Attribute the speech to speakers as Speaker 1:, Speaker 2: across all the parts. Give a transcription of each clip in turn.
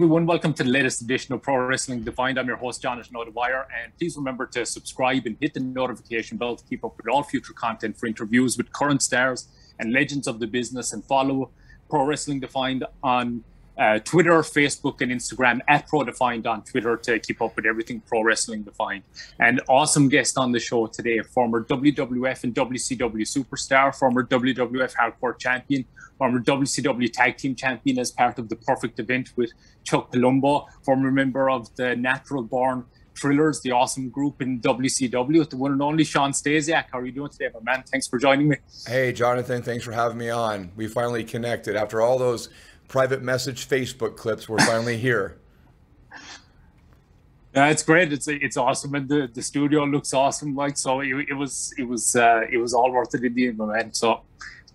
Speaker 1: everyone, welcome to the latest edition of Pro Wrestling Defined. I'm your host, Jonathan O'Dwyer, and please remember to subscribe and hit the notification bell to keep up with all future content for interviews with current stars and legends of the business, and follow Pro Wrestling Defined on uh, Twitter, Facebook, and Instagram at Pro Defined on Twitter to keep up with everything Pro Wrestling Defined. And awesome guest on the show today, former WWF and WCW superstar, former WWF Hardcore Champion, former WCW Tag Team Champion as part of the Perfect Event with Chuck Palumbo, former member of the Natural Born Thrillers, the awesome group in WCW the one and only Shawn Stasiak. How are you doing today, my man? Thanks for joining me.
Speaker 2: Hey, Jonathan. Thanks for having me on. We finally connected after all those private message Facebook clips. We're finally here.
Speaker 1: Yeah, it's great. It's it's awesome, and the, the studio looks awesome. Like so, it, it was it was uh, it was all worth it in the end, man. So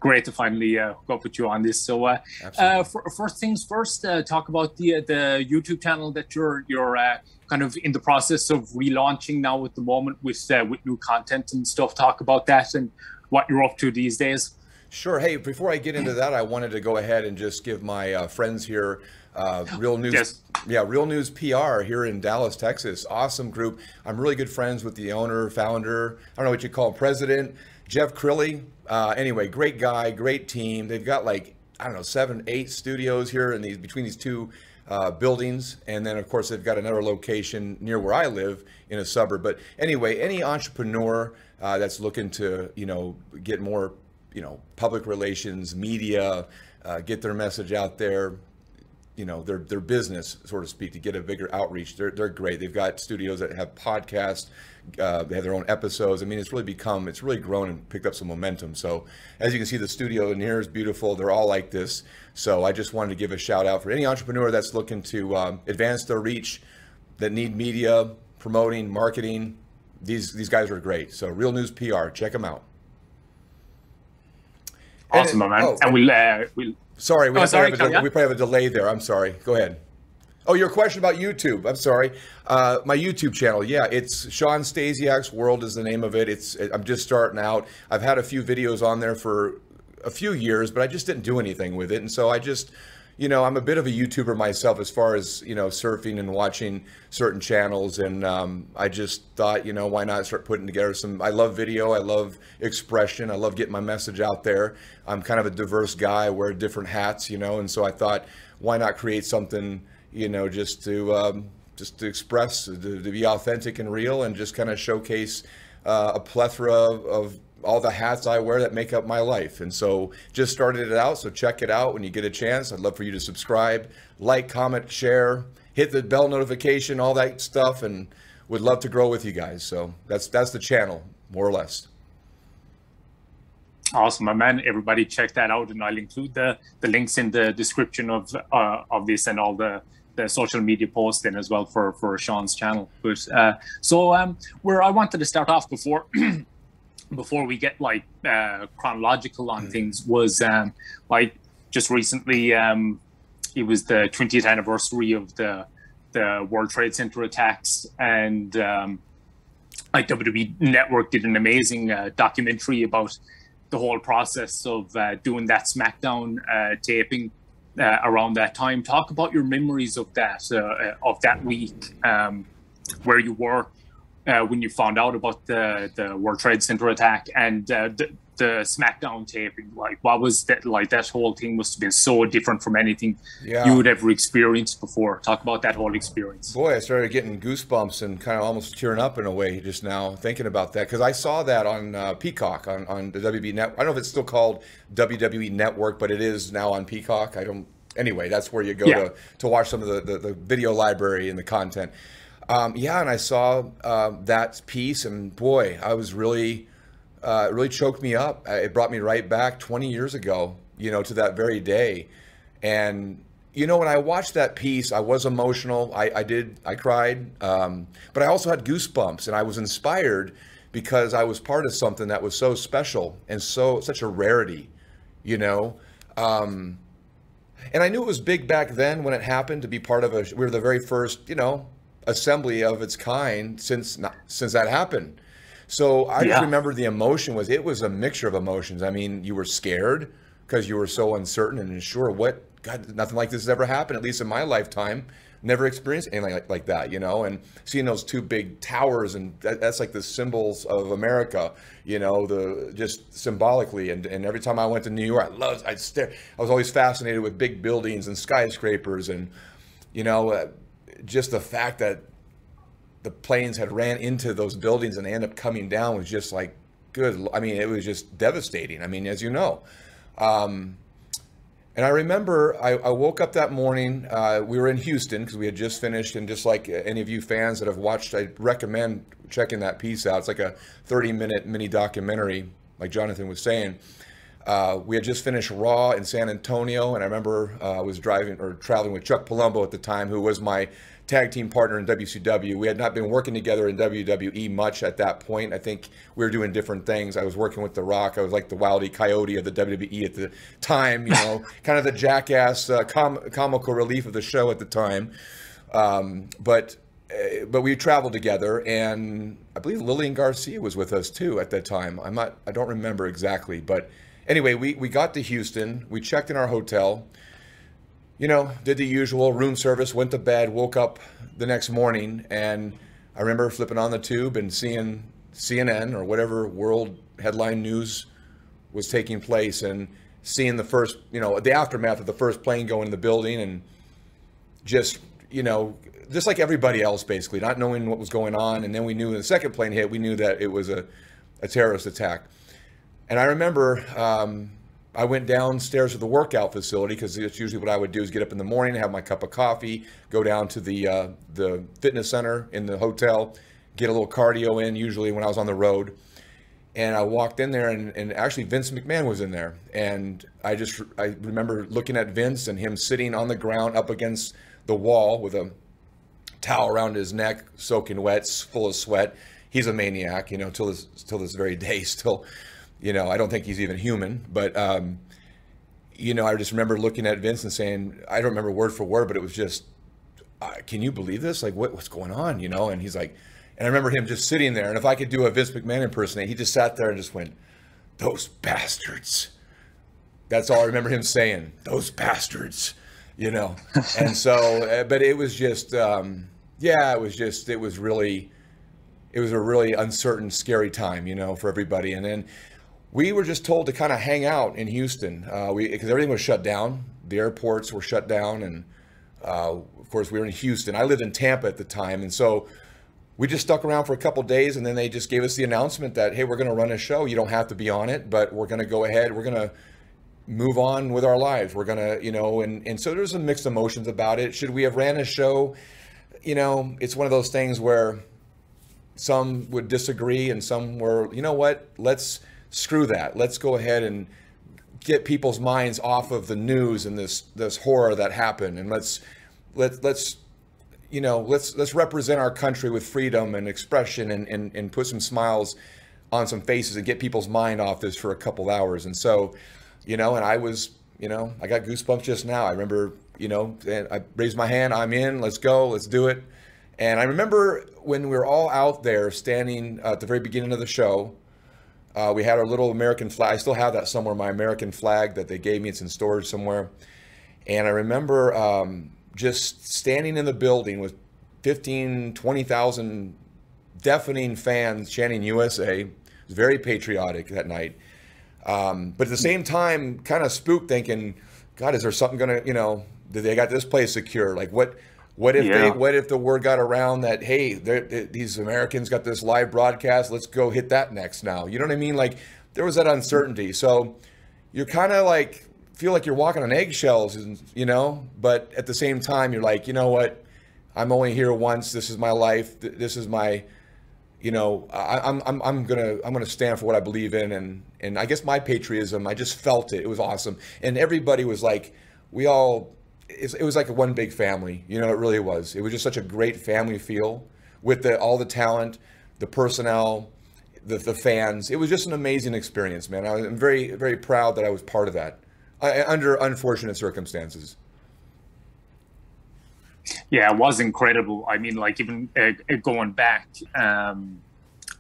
Speaker 1: great to finally uh, hook up with you on this. So, uh, uh, for, first things first, uh, talk about the the YouTube channel that you're you're uh, kind of in the process of relaunching now at the moment with uh, with new content and stuff. Talk about that and what you're up to these days.
Speaker 2: Sure. Hey, before I get into that, I wanted to go ahead and just give my uh, friends here, uh, Real News, yes. yeah, Real News PR here in Dallas, Texas. Awesome group. I'm really good friends with the owner, founder. I don't know what you call him, president Jeff Crilley. Uh, anyway, great guy, great team. They've got like I don't know seven, eight studios here in these between these two uh, buildings, and then of course they've got another location near where I live in a suburb. But anyway, any entrepreneur uh, that's looking to you know get more you know, public relations, media, uh, get their message out there, you know, their their business, so to speak, to get a bigger outreach. They're they're great. They've got studios that have podcasts. Uh, they have their own episodes. I mean, it's really become, it's really grown and picked up some momentum. So, as you can see, the studio in here is beautiful. They're all like this. So, I just wanted to give a shout out for any entrepreneur that's looking to um, advance their reach, that need media, promoting, marketing. These these guys are great. So, Real News PR, check them out.
Speaker 1: Awesome, man. Oh, and we'll, uh, we'll.
Speaker 2: Sorry, we, oh, sorry, a, we probably have a delay there. I'm sorry. Go ahead. Oh, your question about YouTube. I'm sorry. Uh, my YouTube channel. Yeah, it's Shawn Stasiak's World is the name of it. It's I'm just starting out. I've had a few videos on there for a few years, but I just didn't do anything with it, and so I just you know, I'm a bit of a YouTuber myself as far as, you know, surfing and watching certain channels. And um, I just thought, you know, why not start putting together some. I love video, I love expression, I love getting my message out there. I'm kind of a diverse guy, I wear different hats, you know, and so I thought, why not create something, you know, just to. Um, just to express, to, to, be authentic and real, and just kind of showcase uh, a plethora of, of all the hats I wear that make up my life. And so just started it out. So check it out when you get a chance. I'd love for you to subscribe, like, comment, share, hit the bell notification, all that stuff, and would love to grow with you guys. So that's that's the channel, more or less.
Speaker 1: Awesome, my man. Everybody check that out, and I'll include the the links in the description of uh, of this and all the the social media posting as well for for Shawn's channel. But uh, so um, where I wanted to start off before before we get like uh, chronological on mm. things was um, like just recently um, it was the 20th anniversary of the the World Trade Center attacks and um, like WWE Network did an amazing uh, documentary about the whole process of uh, doing that SmackDown uh, taping uh, around that time. Talk about your memories of that uh, of that week, um, where you were uh, when you found out about the the World Trade Center attack and uh, the, the SmackDown taping? Like, what was that? Like, that whole thing must have been so different from anything yeah. you would ever experienced before. Talk about that whole experience.
Speaker 2: Boy, I started getting goosebumps and kind of almost tearing up in a way just now thinking about that because I saw that on uh, Peacock on on the WWE Network. I don't know if it's still called WWE Network, but it is now on Peacock. I don't. Anyway, that's where you go yeah. to to watch some of the, the the video library and the content. Um, yeah, and I saw uh, that piece, and boy, I was really, uh, it really choked me up. Uh, it brought me right back 20 years ago, you know, to that very day. And, you know, when I watched that piece, I was emotional. I, I did, I cried, um, but I also had goosebumps, and I was inspired because I was part of something that was so special and so such a rarity, you know. Um, and I knew it was big back then when it happened to be part of a. We were the very first, you know, assembly of its kind since not, since that happened. So I yeah. just remember the emotion was it was a mixture of emotions. I mean, you were scared because you were so uncertain and unsure what God, nothing like this has ever happened, at least in my lifetime. Never experienced anything like, like that, you know. And seeing those two big towers, and that, that's like the symbols of America, you know, the just symbolically. And, and every time I went to New York, I loved, I stare, I was always fascinated with big buildings and skyscrapers, and you know, uh, just the fact that the planes had ran into those buildings and they end up coming down was just like good. I mean, it was just devastating. I mean, as you know. Um, and I remember I, I, woke up that morning. Uh, we were in Houston because we had just finished. And just like any of you fans that have watched, I recommend checking that piece out. It's like a 30 minute mini documentary, like Jonathan was saying. Uh, we had just finished Raw in San Antonio, and I remember uh, I was driving or traveling with Chuck Palumbo at the time, who was my tag team partner in WCW. We had not been working together in WWE much at that point. I think we were doing different things. I was working with The Rock. I was like the wildy coyote of the WWE at the time, you know, kind of the jackass uh, com- comical relief of the show at the time. Um, but uh, but we traveled together, and I believe Lillian Garcia was with us too at that time. I'm not, I don't remember exactly, but anyway, we we got to Houston. We checked in our hotel you know, did the usual room service, went to bed, woke up the next morning, and I remember flipping on the tube and seeing CNN or whatever world headline news was taking place and seeing the first, you know, the aftermath of the first plane going in the building and just, you know, just like everybody else, basically, not knowing what was going on. And then we knew when the second plane hit, we knew that it was a, a terrorist attack. And I remember um, I went downstairs to the workout facility because it's usually what I would do is get up in the morning, have my cup of coffee, go down to the uh, the fitness center in the hotel, get a little cardio in. Usually when I was on the road, and I walked in there, and, and actually Vince McMahon was in there, and I just I remember looking at Vince and him sitting on the ground up against the wall with a towel around his neck, soaking wet, full of sweat. He's a maniac, you know, till this till this very day still you know, I don't think he's even human, but um, you know, I just remember looking at Vince and saying, I don't remember word for word, but it was just, uh, can you believe this? Like, what, what's going on? You know? And he's like, and I remember him just sitting there, and if I could do a Vince McMahon impersonate, he just sat there and just went, "Those bastards." That's all I remember him saying. Those bastards, you know. and so, uh, but it was just, um, yeah, it was just, it was really, it was a really uncertain, scary time, you know, for everybody. And then we were just told to kind of hang out in Houston uh, because everything was shut down. The airports were shut down, and uh, of course we were in Houston. I lived in Tampa at the time, and so we just stuck around for a couple days, and then they just gave us the announcement that hey, we're going to run a show. You don't have to be on it, but we're going to go ahead. We're going to move on with our lives. We're going to, you know, and and so there's some mixed emotions about it. Should we have ran a show? You know, it's one of those things where some would disagree, and some were, you know what, let's screw that. Let's go ahead and get people's minds off of the news and this this horror that happened, and let's let let's you know let's let's represent our country with freedom and expression, and and, and put some smiles on some faces and get people's mind off this for a couple hours. And so, you know, and I was, you know, I got goosebumps just now. I remember, you know, and I raised my hand. I'm in. Let's go. Let's do it. And I remember when we were all out there standing at the very beginning of the show uh, we had our little American flag. I still have that somewhere, my American flag that they gave me. It's in storage somewhere. And I remember um, just standing in the building with 15, 20,000 deafening fans chanting USA. It was very patriotic that night. Um, but at the same time, kind of spooked thinking, God, is there something going to, you know, did they got this place secure? Like what, what if yeah. they? What if the word got around that hey, these Americans got this live broadcast? Let's go hit that next now. You know what I mean? Like there was that uncertainty. So you're kind of like feel like you're walking on eggshells, and you know. But at the same time, you're like, you know what? I'm only here once. This is my life. This is my, you know, I, am I'm I'm gonna I'm gonna stand for what I believe in, and and I guess my patriotism. I just felt it. It was awesome, and everybody was like, we all it was like one big family. You know, it really was. It was just such a great family feel with the, all the talent, the personnel, the, the fans. It was just an amazing experience, man. I am very, very proud that I was part of that under unfortunate circumstances.
Speaker 1: Yeah, it was incredible. I mean, like even uh, going back, um,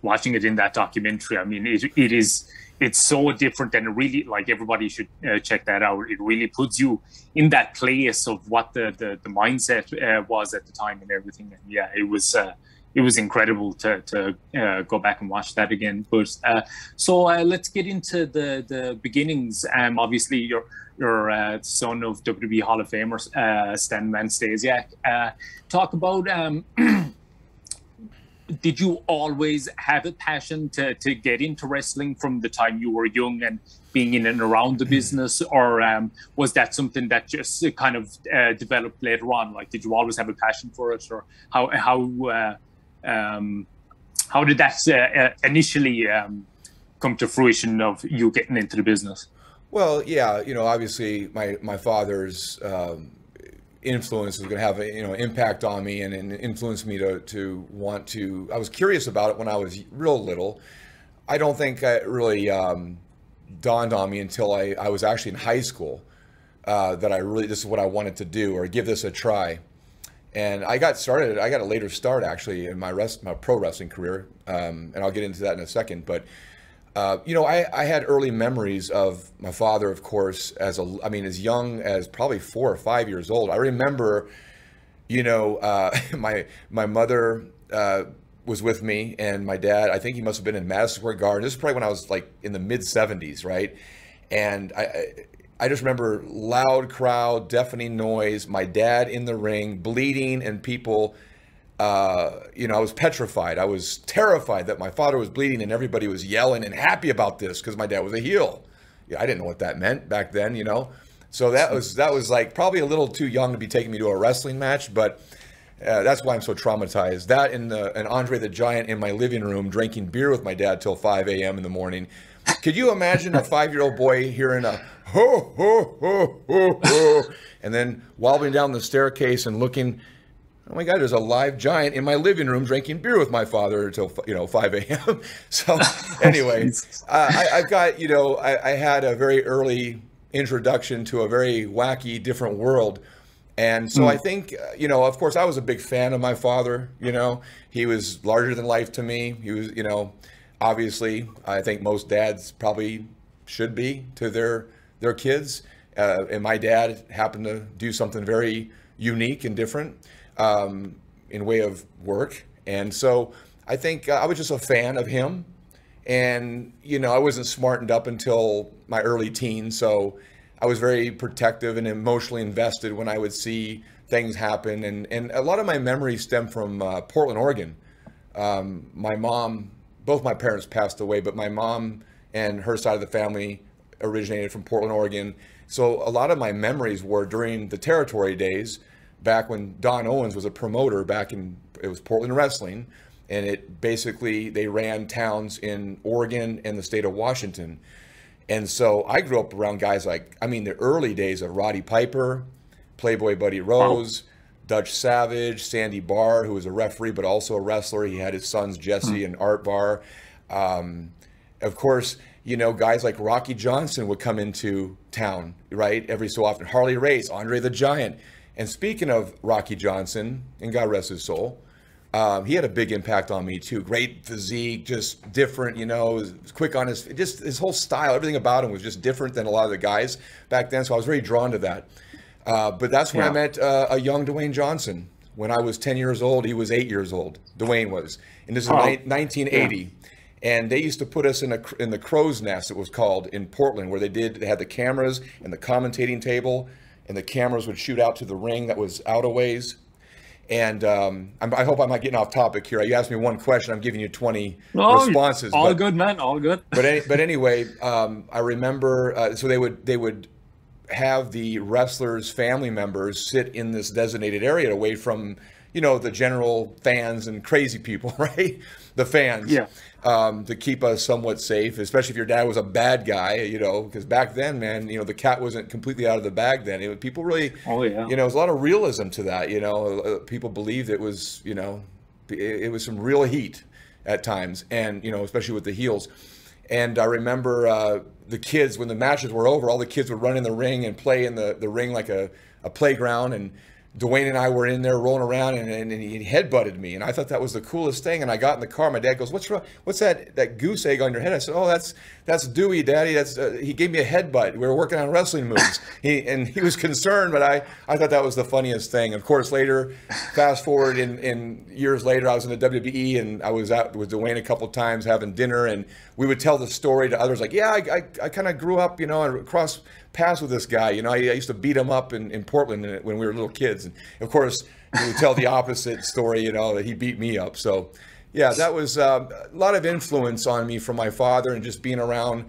Speaker 1: watching it in that documentary. I mean, it, it is it's so different and really like everybody should uh, check that out. It really puts you in that place of what the the, the mindset uh, was at the time and everything. And yeah it was uh, it was incredible to, to uh, go back and watch that again. But uh, so uh, let's get into the the beginnings. Um obviously you're you're son of WWE Hall of Famer Stan Van Stasiak. talk about um, did you always have a passion to, to get into wrestling from the time you were young and being in and around the hmm. business? Or um, was that something that just kind of uh, developed later on? Like did you always have a passion for it? Or how how uh, um, how did that uh, uh initially um, come to fruition of you getting into the business?
Speaker 2: Well yeah you know obviously my my father's um, influence was going to have a you know impact on me and, and influence me to to want to. I was curious about it when I was real little. I don't think it really um, dawned on me until I, I was actually in high school uh, that I really this is what I wanted to do or give this a try. And I got started. I got a later start actually in my rest my pro wrestling career, um, and I'll get into that in a second. But uh, you know, I, I had early memories of my father, of course, as a, I mean, as young as probably four or five years old. I remember, you know, uh, my my mother uh, was with me, and my dad. I think he must have been in Madison Square Garden. This is probably when I was like in the mid '70s, right? And I, I just remember loud crowd, deafening noise. My dad in the ring, bleeding, and people uh, you know, I was petrified. I was terrified that my father was bleeding and everybody was yelling and happy about this because my dad was a heel. Yeah, I didn't know what that meant back then, you know. So that was that was like probably a little too young to be taking me to a wrestling match, but uh, that's why I'm so traumatized. That and the and Andre the Giant in my living room drinking beer with my dad till 5 a.m. in the morning. Could you imagine a five-year-old boy hearing a ho ho ho ho ho, and then wobbling down the staircase and looking Oh my God, there's a live giant in my living room drinking beer with my father until you know 5 a.m. so anyway, uh, I, have got you know I, I, had a very early introduction to a very wacky, different world, and so mm. I think uh, you know of course I was a big fan of my father. You know he was larger than life to me. He was you know obviously I think most dads probably should be to their their kids, uh, and my dad happened to do something very unique and different um, in way of work. And so I think uh, I was just a fan of him. And, you know, I wasn't smartened up until my early teens. So I was very protective and emotionally invested when I would see things happen. And, and a lot of my memories stem from uh, Portland, Oregon. Um, my mom, both my parents passed away, but my mom and her side of the family originated from Portland, Oregon. So a lot of my memories were during the territory days back when Don Owens was a promoter back in it was Portland Wrestling, and it basically they ran towns in Oregon and the state of Washington. And so I grew up around guys like I mean the early days of Roddy Piper, Playboy Buddy Rose, Dutch Savage, Sandy Barr, who was a referee but also a wrestler. He had his sons Jesse hmm. and Art Barr. Um, of course, you know, guys like Rocky Johnson would come into town, right? Every so often. Harley Race, Andre the Giant. And speaking of Rocky Johnson, and God rest his soul, um, he had a big impact on me too. Great physique, just different, you know, quick on his, just his whole style, everything about him was just different than a lot of the guys back then. So I was very drawn to that. Uh, but that's when yeah. I met uh, a young Dwayne Johnson. When I was 10 years old, he was eight years old. Dwayne was, and this is oh. 1980. Yeah. And they used to put us in a in the crow's nest. It was called in Portland, where they did they had the cameras and the commentating table and the cameras would shoot out to the ring that was out a ways. And um, i hope I'm not getting off topic here. You asked me one question, I'm giving you 20 oh, responses.
Speaker 1: All but, good, man. All good.
Speaker 2: but any, but anyway, um, I remember. Uh, so they would they would have the wrestlers' family members sit in this designated area away from you know the general fans and crazy people, right? The fans.
Speaker 1: Yeah
Speaker 2: um, to keep us somewhat safe, especially if your dad was a bad guy, you know, because back then, man, you know, the cat wasn't completely out of the bag then. It, people really,
Speaker 1: oh, yeah.
Speaker 2: you know, there's a lot of realism to that, you know. Uh, people believed it was, you know, it, it, was some real heat at times, and, you know, especially with the heels. And I remember uh, the kids, when the matches were over, all the kids would run in the ring and play in the, the ring like a, a playground. And Dwayne and I were in there rolling around and, and, and, he headbutted me. And I thought that was the coolest thing. And I got in the car. My dad goes, what's wrong? What's that, that goose egg on your head? I said, oh, that's, that's Dewey, daddy. That's, uh, he gave me a headbutt. We were working on wrestling moves. he, and he was concerned, but I, I thought that was the funniest thing. Of course, later, fast forward in, in years later, I was in the WWE and I was out with Dwayne a couple times having dinner. And we would tell the story to others like, yeah, I, I, I kind of grew up, you know, across pass with this guy. You know, I, I used to beat him up in, in Portland when we were little kids. And of course, he would tell the opposite story, you know, that he beat me up. So, yeah, that was uh, a lot of influence on me from my father and just being around,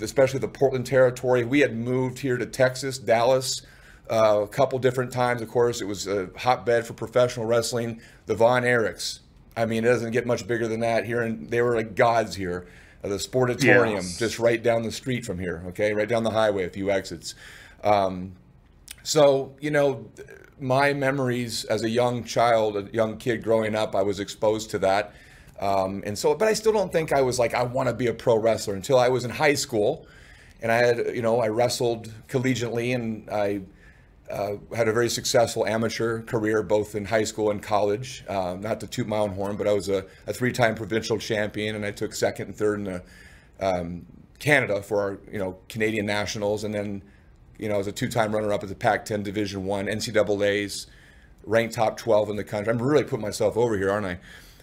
Speaker 2: especially the Portland territory. We had moved here to Texas, Dallas. Uh, a couple different times, of course. It was a hotbed for professional wrestling. The Von Erichs. I mean, it doesn't get much bigger than that here, and they were like gods here the Sportatorium, yes. just right down the street from here. Okay, right down the highway, a few exits. Um, so you know, my memories as a young child, a young kid growing up, I was exposed to that. Um, and so, but I still don't think I was like, I want to be a pro wrestler until I was in high school. And I had, you know, I wrestled collegiately and I uh, had a very successful amateur career both in high school and college. Uh, not to toot my own horn, but I was a, a, three-time provincial champion, and I took second and third in the, um, Canada for our you know Canadian nationals, and then you know as a two-time runner-up at the Pac-10 Division One NCAA's, ranked top 12 in the country. I'm really putting myself over here, aren't I?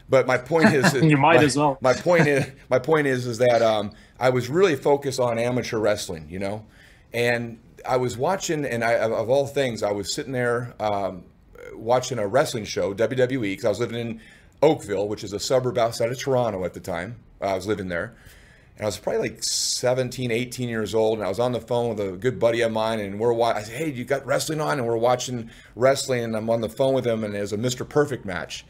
Speaker 2: But my point is,
Speaker 1: you might
Speaker 2: my,
Speaker 1: as well.
Speaker 2: my point is, my point is, is that um, I was really focused on amateur wrestling, you know, and I was watching, and I, of all things, I was sitting there um, watching a wrestling show, WWE, because I was living in Oakville, which is a suburb outside of Toronto at the time. I was living there. And I was probably like 17, 18 years old, and I was on the phone with a good buddy of mine, and we're watching. I said, "Hey, you got wrestling on?" And we're watching wrestling, and I'm on the phone with him, and it was a Mr. Perfect match.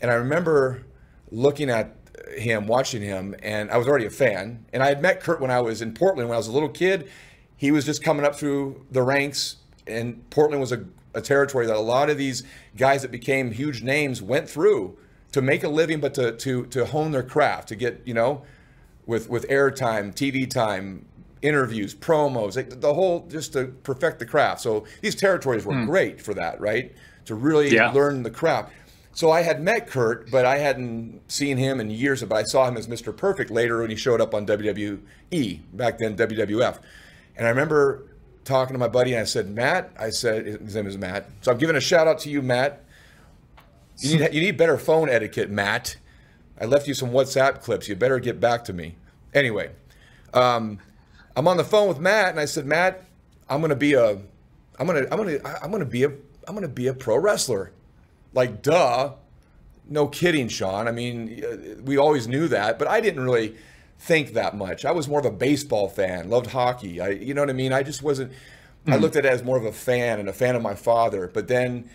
Speaker 2: And I remember looking at him, watching him, and I was already a fan. And I had met Curt when I was in Portland when I was a little kid, he was just coming up through the ranks, and Portland was a, a territory that a lot of these guys that became huge names went through to make a living, but to to to hone their craft, to get you know, with with airtime, TV time, interviews, promos, like the whole just to perfect the craft. So these territories were mm. great for that, right? To really yeah. learn the craft. So I had met Curt, but I hadn't seen him in years. But I saw him as Mr. Perfect later when he showed up on WWE back then, WWF. And I remember talking to my buddy and I said, Matt, I said, his name is Matt. So I'm giving a shout out to you, Matt. You need, you need better phone etiquette, Matt. I left you some WhatsApp clips. You better get back to me. Anyway, um, I'm on the phone with Matt and I said, Matt, I'm going to be a, I'm going to, I'm going to, I'm going to be a, I'm going to be a pro wrestler. Like, duh. No kidding, Shawn. I mean, we always knew that, but I didn't really think that much. I was more of a baseball fan, loved hockey. I, you know what I mean? I just wasn't. Mm-hmm. I looked at it as more of a fan and a fan of my father. But then,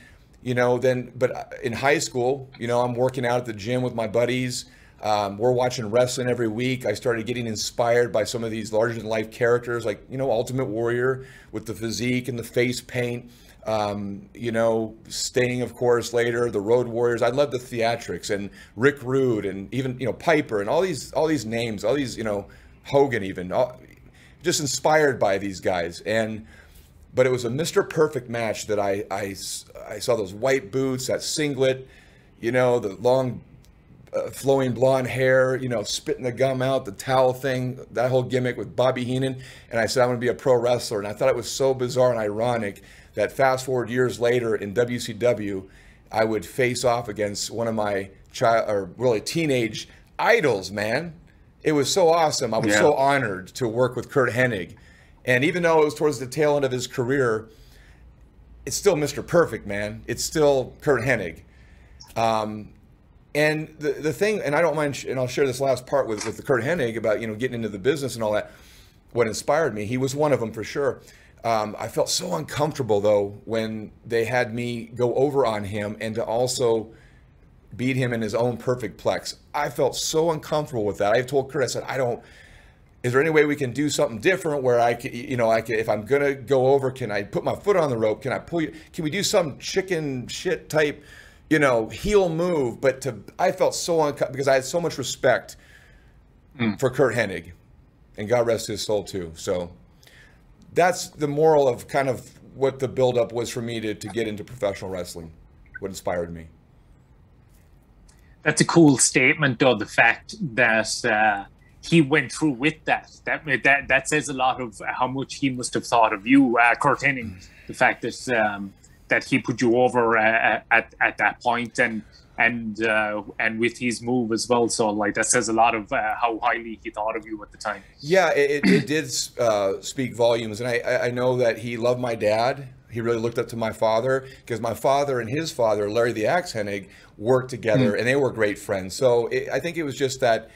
Speaker 2: you know, then but in high school, you know, I'm working out at the gym with my buddies. Um, we're watching wrestling every week. I started getting inspired by some of these larger than life characters, like you know, Ultimate Warrior with the physique and the face paint. Um, you know, Sting, of course, later, the Road Warriors. I love the theatrics and Rick Rude and even, you know, Piper and all these, all these names, all these, you know, Hogan even, all, just inspired by these guys. And, but it was a Mr. Perfect match that I, I, I saw those white boots, that singlet, you know, the long uh, flowing blonde hair, you know, spitting the gum out, the towel thing, that whole gimmick with Bobby Heenan. And I said, I'm going to be a pro wrestler. And I thought it was so bizarre and ironic that fast forward years later in WCW, I would face off against one of my child or really teenage idols, man. It was so awesome. I was yeah. so honored to work with Curt Hennig. And even though it was towards the tail end of his career, it's still Mr. Perfect, man. It's still Curt Hennig. Um, and the, the thing, and I don't mind, and I'll share this last part with, with the Curt Hennig about, you know, getting into the business and all that. What inspired me, he was one of them for sure. Um, I felt so uncomfortable though when they had me go over on him and to also beat him in his own perfect plex. I felt so uncomfortable with that. I told Curt, I said, I don't. Is there any way we can do something different where I can, you know, I can, if I'm gonna go over, can I put my foot on the rope? Can I pull you? Can we do some chicken shit type, you know, heel move? But to, I felt so uncomfortable because I had so much respect mm. for Curt Hennig, and God rest his soul too. So that's the moral of kind of what the buildup was for me to, to get into professional wrestling, what inspired me.
Speaker 1: That's a cool statement, though, the fact that uh, he went through with that. That that that says a lot of how much he must have thought of you, uh, Curt Hennig. The fact that um, that he put you over uh, at at that point, and and uh, and with his move as well. So like that says a lot of uh, how highly he thought of you at the time.
Speaker 2: Yeah, it, it did uh, speak volumes, and I I know that he loved my dad. He really looked up to my father because my father and his father, Larry the Axe Hennig, worked together, mm. and they were great friends. So it, I think it was just that.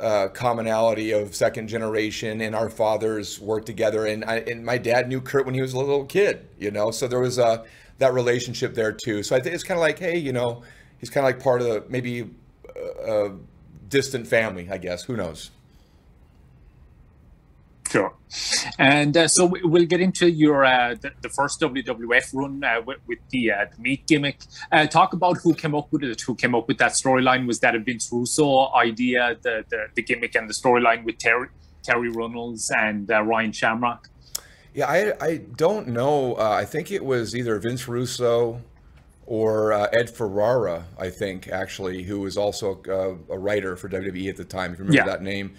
Speaker 2: Uh, commonality of second generation and our fathers worked together and I, and my dad knew Curt when he was a little kid you know so there was a that relationship there too so I think it's kind of like hey you know he's kind of like part of the maybe a, a distant family, I guess. Who knows?
Speaker 1: Sure. And uh, so we'll get into your uh, the, the, first WWF run uh, with, with, the, uh, the meat gimmick. Uh, talk about who came up with it. Who came up with that storyline? Was that a Vince Russo idea? The the, the gimmick and the storyline with Terri Terri Runnels and uh, Ryan Shamrock.
Speaker 2: Yeah, I I don't know. I think it was either Vince Russo or uh, Ed Ferrara, I think, actually, who was also uh, a writer for WWE at the time. If you remember yeah. that name.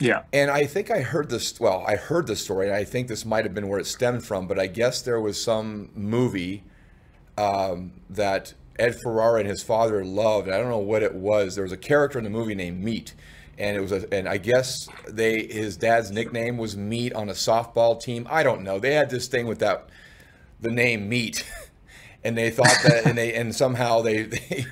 Speaker 1: Yeah.
Speaker 2: And I think I heard this. Well, I heard the story, and I think this might have been where it stemmed from. But I guess there was some movie um, that Ed Ferrara and his father loved. I don't know what it was. There was a character in the movie named Meat, and it was a, and I guess they his dad's nickname was Meat on a softball team. I don't know. They had this thing with that the name Meat. and they thought that, and they and somehow they, they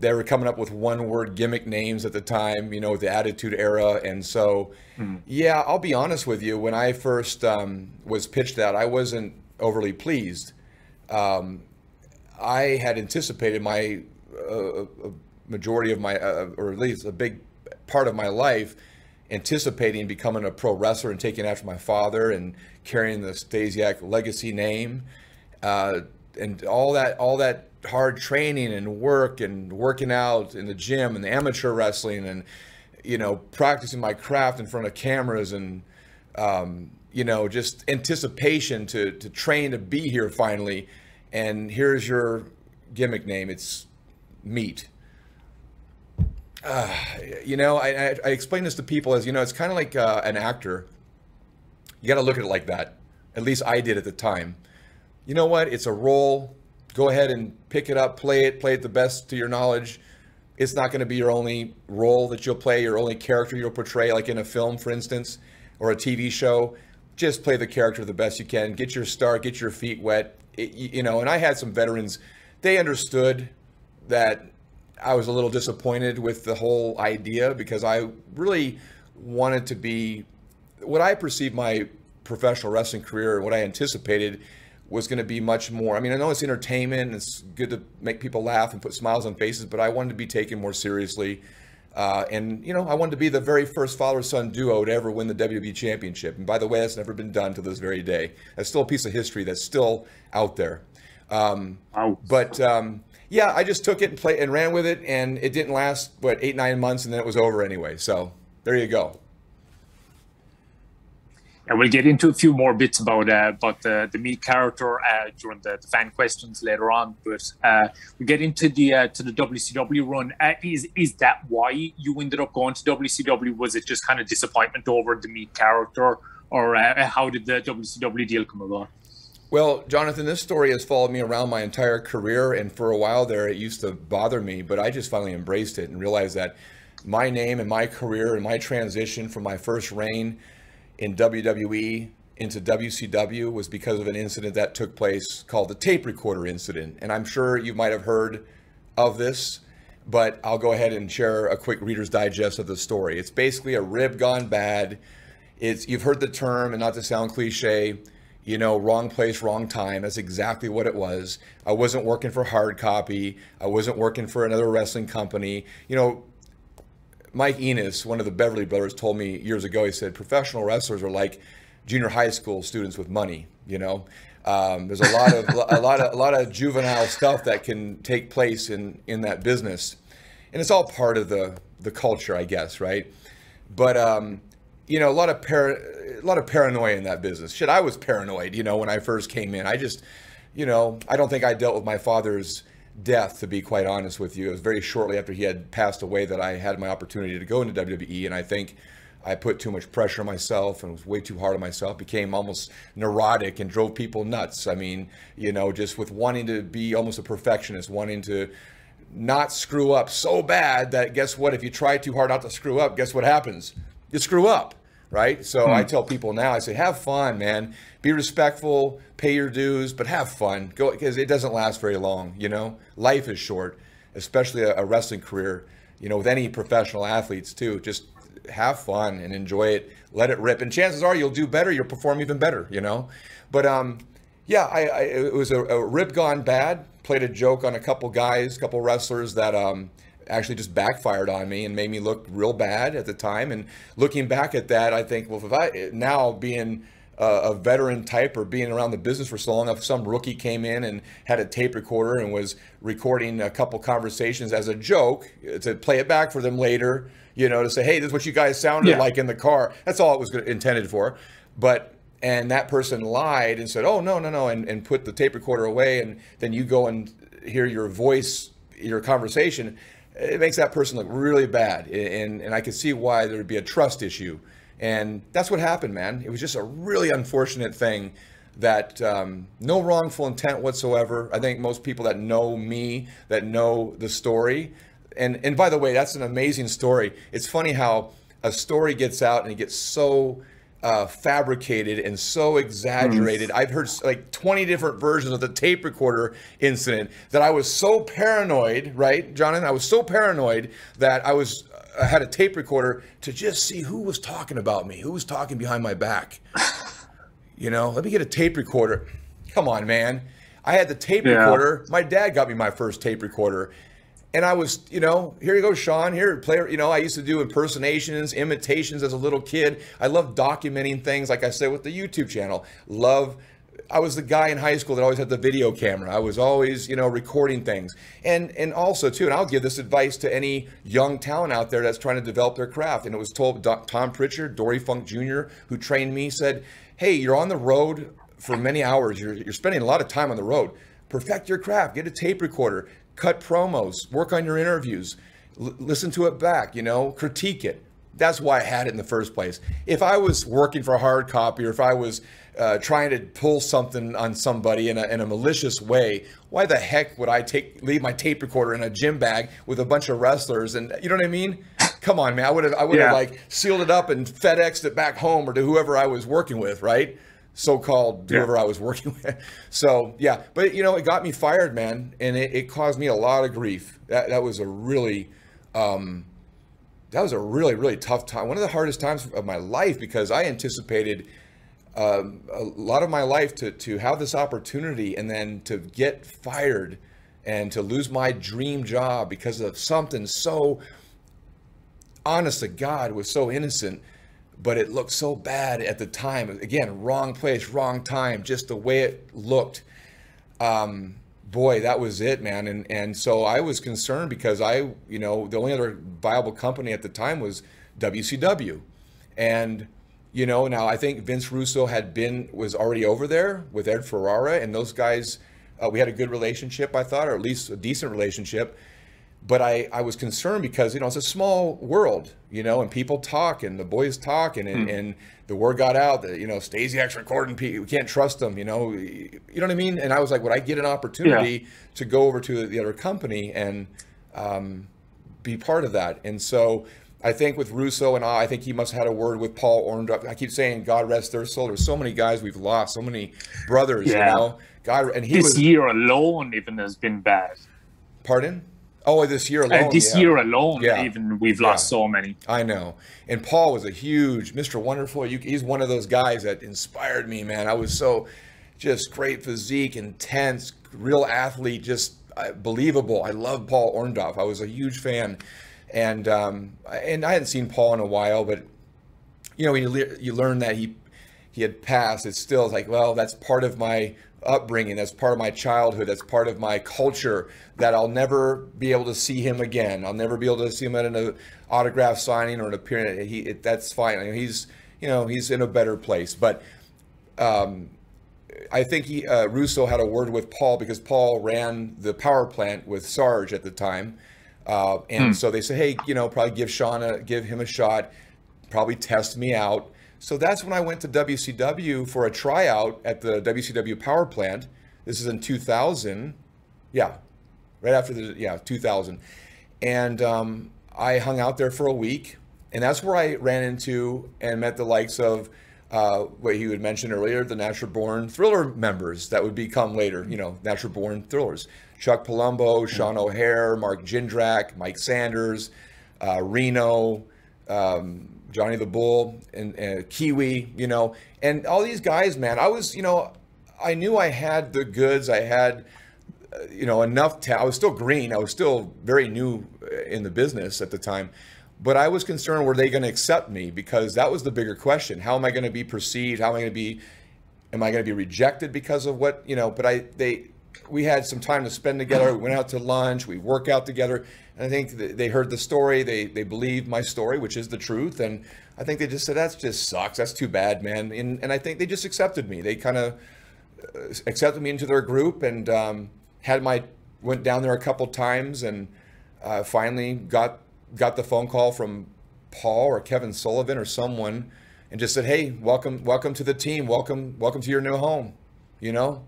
Speaker 2: they were coming up with one word gimmick names at the time, you know, the Attitude Era, and so hmm. yeah, I'll be honest with you. When I first um, was pitched that, I wasn't overly pleased. Um, I had anticipated my uh, majority of my, uh, or at least a big part of my life, anticipating becoming a pro wrestler and taking after my father and carrying the Stasiak legacy name. Uh, and all that all that hard training and work and working out in the gym and the amateur wrestling and you know practicing my craft in front of cameras and um, you know just anticipation to to train to be here finally. And here's your gimmick name. It's meat. Uh, you know I, I, I, explain this to people as you know it's kind of like uh, an actor. You got to look at it like that. At least i did at the time. You know what? It's a role. Go ahead and pick it up, play it, play it the best to your knowledge. It's not going to be your only role that you'll play, your only character you'll portray, like in a film, for instance, or a TV show. Just play the character the best you can. Get your start, get your feet wet. It, you know, and I had some veterans, they understood that I was a little disappointed with the whole idea because I really wanted to be what I perceived my professional wrestling career and what I anticipated was going to be much more. I mean, I know it's entertainment and it's good to make people laugh and put smiles on faces, but I wanted to be taken more seriously. Uh, and, you know, I wanted to be the very first father son duo to ever win the WWE Championship. And by the way, that's never been done to this very day. That's still a piece of history that's still out there. Um, wow. But um, yeah, I just took it and played and ran with it, and it didn't last, what, eight, nine months, and then it was over anyway. So there you go
Speaker 1: and we'll get into a few more bits about uh, about the the meat character uh, during the, the, fan questions later on. But uh, we get into the uh, to the WCW run. Uh, is is that why you ended up going to WCW? Was it just kind of disappointment over the meat character, or uh, how did the WCW deal come about?
Speaker 2: Well, Jonathan, this story has followed me around my entire career, and for a while there, it used to bother me, but I just finally embraced it and realized that my name and my career and my transition from my first reign in WWE into WCW was because of an incident that took place called the tape recorder incident. And I'm sure you might have heard of this, but I'll go ahead and share a quick Reader's Digest of the story. It's basically a rib gone bad. It's you've heard the term, and not to sound cliche, you know, wrong place, wrong time. That's exactly what it was. I wasn't working for hard copy. I wasn't working for another wrestling company. You know, Mike Enos, one of the Beverly Brothers, told me years ago. He said professional wrestlers are like junior high school students with money. You know, um, there's a lot of a lot of a lot of juvenile stuff that can take place in in that business, and it's all part of the the culture, I guess, right? But um, you know, a lot of par- a lot of paranoia in that business. Shit, I was paranoid, you know, when I first came in. I just, you know, I don't think I dealt with my father's death, to be quite honest with you. It was very shortly after he had passed away that I had my opportunity to go into WWE, and I think I put too much pressure on myself and was way too hard on myself. Became almost neurotic and drove people nuts. I mean, you know, just with wanting to be almost a perfectionist, wanting to not screw up so bad that guess what? If you try too hard not to screw up, guess what happens? You screw up right? So hmm. I tell people now, I say, have fun, man. Be respectful, pay your dues, but have fun. Go because it doesn't last very long. You know, life is short, especially a, a, wrestling career. You know, with any professional athletes too. Just have fun and enjoy it. Let it rib, and chances are you'll do better. You'll perform even better. You know, but um, yeah, I, I it was a, a rip gone bad. Played a joke on a couple guys, couple wrestlers that um actually just backfired on me and made me look real bad at the time. And looking back at that, I think, well, if I now being a veteran type or being around the business for so long, if some rookie came in and had a tape recorder and was recording a couple conversations as a joke uh, to play it back for them later, you know, to say, hey, this is what you guys sounded yeah. like in the car. That's all it was intended for. But and that person lied and said, oh no, no, no, and, and put the tape recorder away, and then you go and hear your voice, your conversation it makes that person look really bad. And, and I could see why there would be a trust issue. And that's what happened, man. It was just a really unfortunate thing that um, no wrongful intent whatsoever. I think most people that know me, that know the story, and and by the way, that's an amazing story. It's funny how a story gets out and it gets so uh, fabricated and so exaggerated. Mm. I've heard like 20 different versions of the tape recorder incident that I was so paranoid, right, Jonathan? I was so paranoid that I was I had a tape recorder to just see who was talking about me, who was talking behind my back. you know, let me get a tape recorder. Come on, man. I had the tape yeah. recorder. My dad got me my first tape recorder, and I was, you know, here you go, Shawn. Here, player. You know, I used to do impersonations, imitations as a little kid. I love documenting things, like I said with the YouTube channel. Love. I was the guy in high school that always had the video camera. I was always, you know, recording things, and and also too. And I'll give this advice to any young talent out there that's trying to develop their craft. And it was told Tom Prichard, Dory Funk Jr., who trained me, said, "Hey, you're on the road for many hours. You're you're spending a lot of time on the road." perfect your craft get a tape recorder cut promos, work on your interviews, listen to it back, you know, critique it. That's why I had it in the first place. If I was working for a hard copy or if I was uh, trying to pull something on somebody in a, in a malicious way, why the heck would I take leave my tape recorder in a gym bag with a bunch of wrestlers? And you know what I mean? Come on, man. I would have I would have yeah. like sealed it up and FedExed it back home or to whoever I was working with, right? so-called whoever yeah. I was working with. So yeah, but you know, it got me fired, man, and it, it caused me a lot of grief. That that was a really, um, that was a really really tough time. One of the hardest times of my life because I anticipated um, a lot of my life to to have this opportunity and then to get fired and to lose my dream job because of something so honest to God was so innocent but it looked so bad at the time. Again, wrong place, wrong time, just the way it looked. Um, boy, that was it, man. And and so I was concerned because I, you know, the only other viable company at the time was WCW, and you know, now I think Vince Russo had been was already over there with Ed Ferrara, and those guys. Uh, we had a good relationship, I thought, or at least a decent relationship but I, I was concerned because you know it's a small world you know and people talk and the boys talk and and, hmm. and the word got out that you know Stasiak's recording people we can't trust them you know you know what I mean and I was like would I get an opportunity yeah. to go over to the other company and um, be part of that and so I think with Russo and I, I think he must have had a word with Paul Orndorff. I keep saying God rest their soul. There's so many guys we've lost, so many brothers, yeah. you know. God and he
Speaker 1: this
Speaker 2: was,
Speaker 1: year alone even has been bad.
Speaker 2: Pardon? Oh, this year alone.
Speaker 1: Uh, this yeah. year alone, yeah. even we've lost so many.
Speaker 2: I know. And Paul was a huge Mr. Wonderful. You, he's one of those guys that inspired me, man. I was so just great physique, intense, real athlete, just uh, believable. I love Paul Orndorff. I was a huge fan, and um, and I hadn't seen Paul in a while, but you know, when you le- you learn that he he had passed, it's still like, well, that's part of my upbringing. That's part of my childhood. That's part of my culture that I'll never be able to see him again. I'll never be able to see him at an autograph signing or an appearance. He, it, that's fine. I mean, he's you know, he's in a better place. But um, I think he, uh, Russo had a word with Paul because Paul ran the power plant with Sarge at the time. Uh, and hmm. so they said, hey, you know, probably give Shawn a, give him a shot, probably test me out. So that's when I went to WCW for a tryout at the WCW power plant. This is in 2000. Yeah, right after the, yeah, 2000. And um, I hung out there for a week. And that's where I ran into and met the likes of uh, what he would mention earlier, the Natural Born Thriller members that would become later, you know, Natural Born Thrillers. Chuck Palumbo, Sean O'Haire, Mark Jindrak, Mike Sanders, uh, Reno, um, Johnny the Bull, and, and, Kiwi, you know, and all these guys, man. I was, you know, I knew I had the goods. I had, uh, you know, enough. Ta- I was still green. I was still very new in the business at the time. But I was concerned, were they going to accept me? Because that was the bigger question. How am I going to be perceived? How am I going to be, am I going to be rejected because of what, you know, but I, they, we had some time to spend together. We went out to lunch, we work out together. And I think they heard the story. They, they believed my story, which is the truth. And I think they just said, that just sucks. That's too bad, man. And, and I think they just accepted me. They kind of uh, accepted me into their group and um, had my, went down there a couple times and uh, finally got got the phone call from Paul or Kevin Sullivan or someone and just said, "Hey, welcome, welcome to the team. Welcome, welcome to your new home." You know,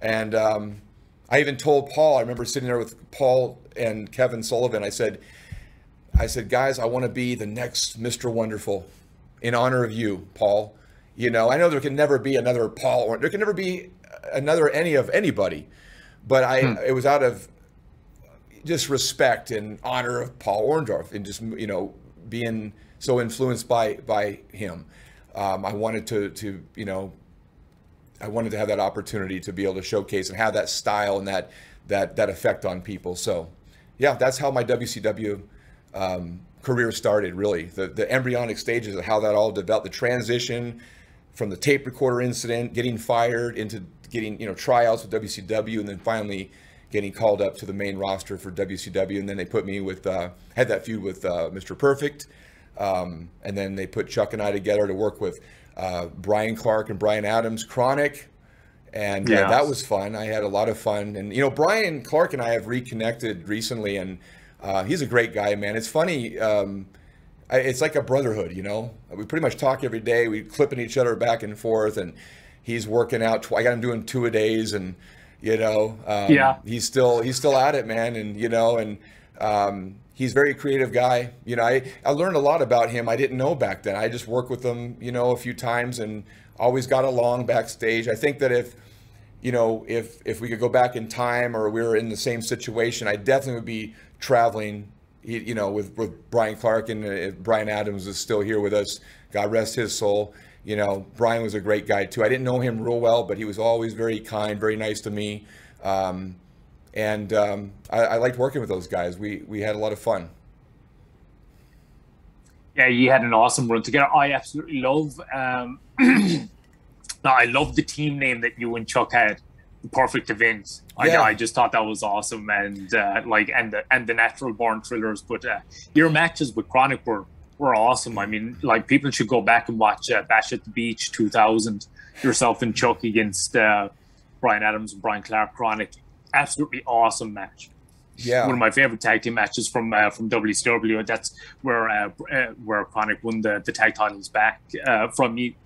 Speaker 2: and um, I even told Paul. I remember sitting there with Paul and Kevin Sullivan. I said, "I said, guys, I want to be the next Mr. Wonderful in honor of you, Paul. You know, I know there can never be another Paul, or there can never be another any of anybody, but I hmm. it was out of just respect and honor of Paul Orndorff and just you know being so influenced by by him. Um, I wanted to to you know I wanted to have that opportunity to be able to showcase and have that style and that that that effect on people. So yeah, that's how my WCW um, career started. Really, the the embryonic stages of how that all developed, the transition from the tape recorder incident, getting fired into getting you know tryouts with WCW, and then finally getting called up to the main roster for WCW, and then they put me with uh, had that feud with uh, Mr. Perfect, um, and then they put Chuck and I together to work with uh, Bryan Clark and Brian Adams, Chronic, and yeah. that was fun. I had a lot of fun, and you know Bryan Clark and I have reconnected recently, and uh, he's a great guy, man. It's funny. Um, it's like a brotherhood, you know. We pretty much talk every day. We clipping each other back and forth, and he's working out. Tw- I got him doing two a days, and you know, um,
Speaker 1: yeah,
Speaker 2: he's still he's still at it, man, and you know, and um, he's a very creative guy. You know, I I learned a lot about him I didn't know back then. I just worked with him, you know, a few times and always got along backstage. I think that if you know, if if we could go back in time or we were in the same situation, I definitely would be traveling. You know, with with Bryan Clark and if Brian Adams is still here with us, God rest his soul you know, Brian was a great guy too. I didn't know him real well, but he was always very kind, very nice to me. Um, and um, I, I, liked working with those guys. We we had a lot of fun.
Speaker 1: Yeah, you had an awesome run together. I absolutely love. Um, I love the team name that you and Chuck had. Perfect event. Yeah. I, I just thought that was awesome, and uh, like and the and the natural born thrillers. But uh, your matches with Chronic were were awesome. I mean, like people should go back and watch uh, Bash at the Beach 2000, yourself and Chuck against uh, Brian Adams and Bryan Clark Chronic. Absolutely awesome match.
Speaker 2: Yeah,
Speaker 1: one of my favorite tag team matches from uh, from WCW. That's where uh, uh, where Chronic won the, the tag titles back uh, from me.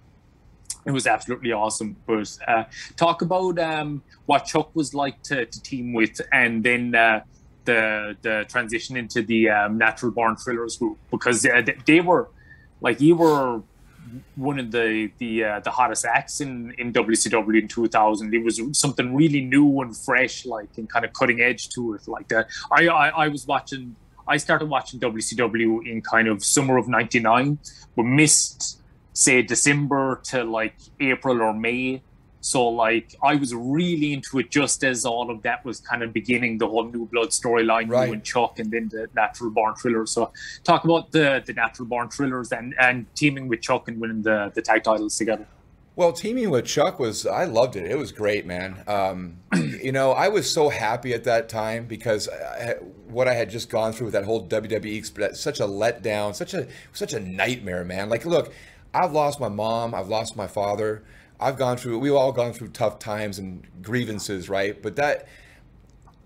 Speaker 1: It was absolutely awesome. But uh, talk about um, what Chuck was like to, to team with, and then uh, the the transition into the um, natural born thrillers group because uh, they were like you were one of the the uh, the hottest acts in in WCW in 2000. It was something really new and fresh, like and kind of cutting edge to it. Like that, I, I I was watching. I started watching WCW in kind of summer of '99, but missed say December to like April or May so like I was really into it just as all of that was kind of beginning the whole New Blood storyline, right. you and Chuck, and then the Natural Born Thrillers. So talk about the the Natural Born Thrillers and and teaming with Chuck and winning the the tag titles together.
Speaker 2: Well, teaming with Chuck was I loved it. It was great, man. Um, you know, I was so happy at that time because I, what I had just gone through with that whole WWE, such a letdown, such a such a nightmare, man. Like, look, I've lost my mom, I've lost my father. I've gone through, we've all gone through tough times and grievances, right? But that,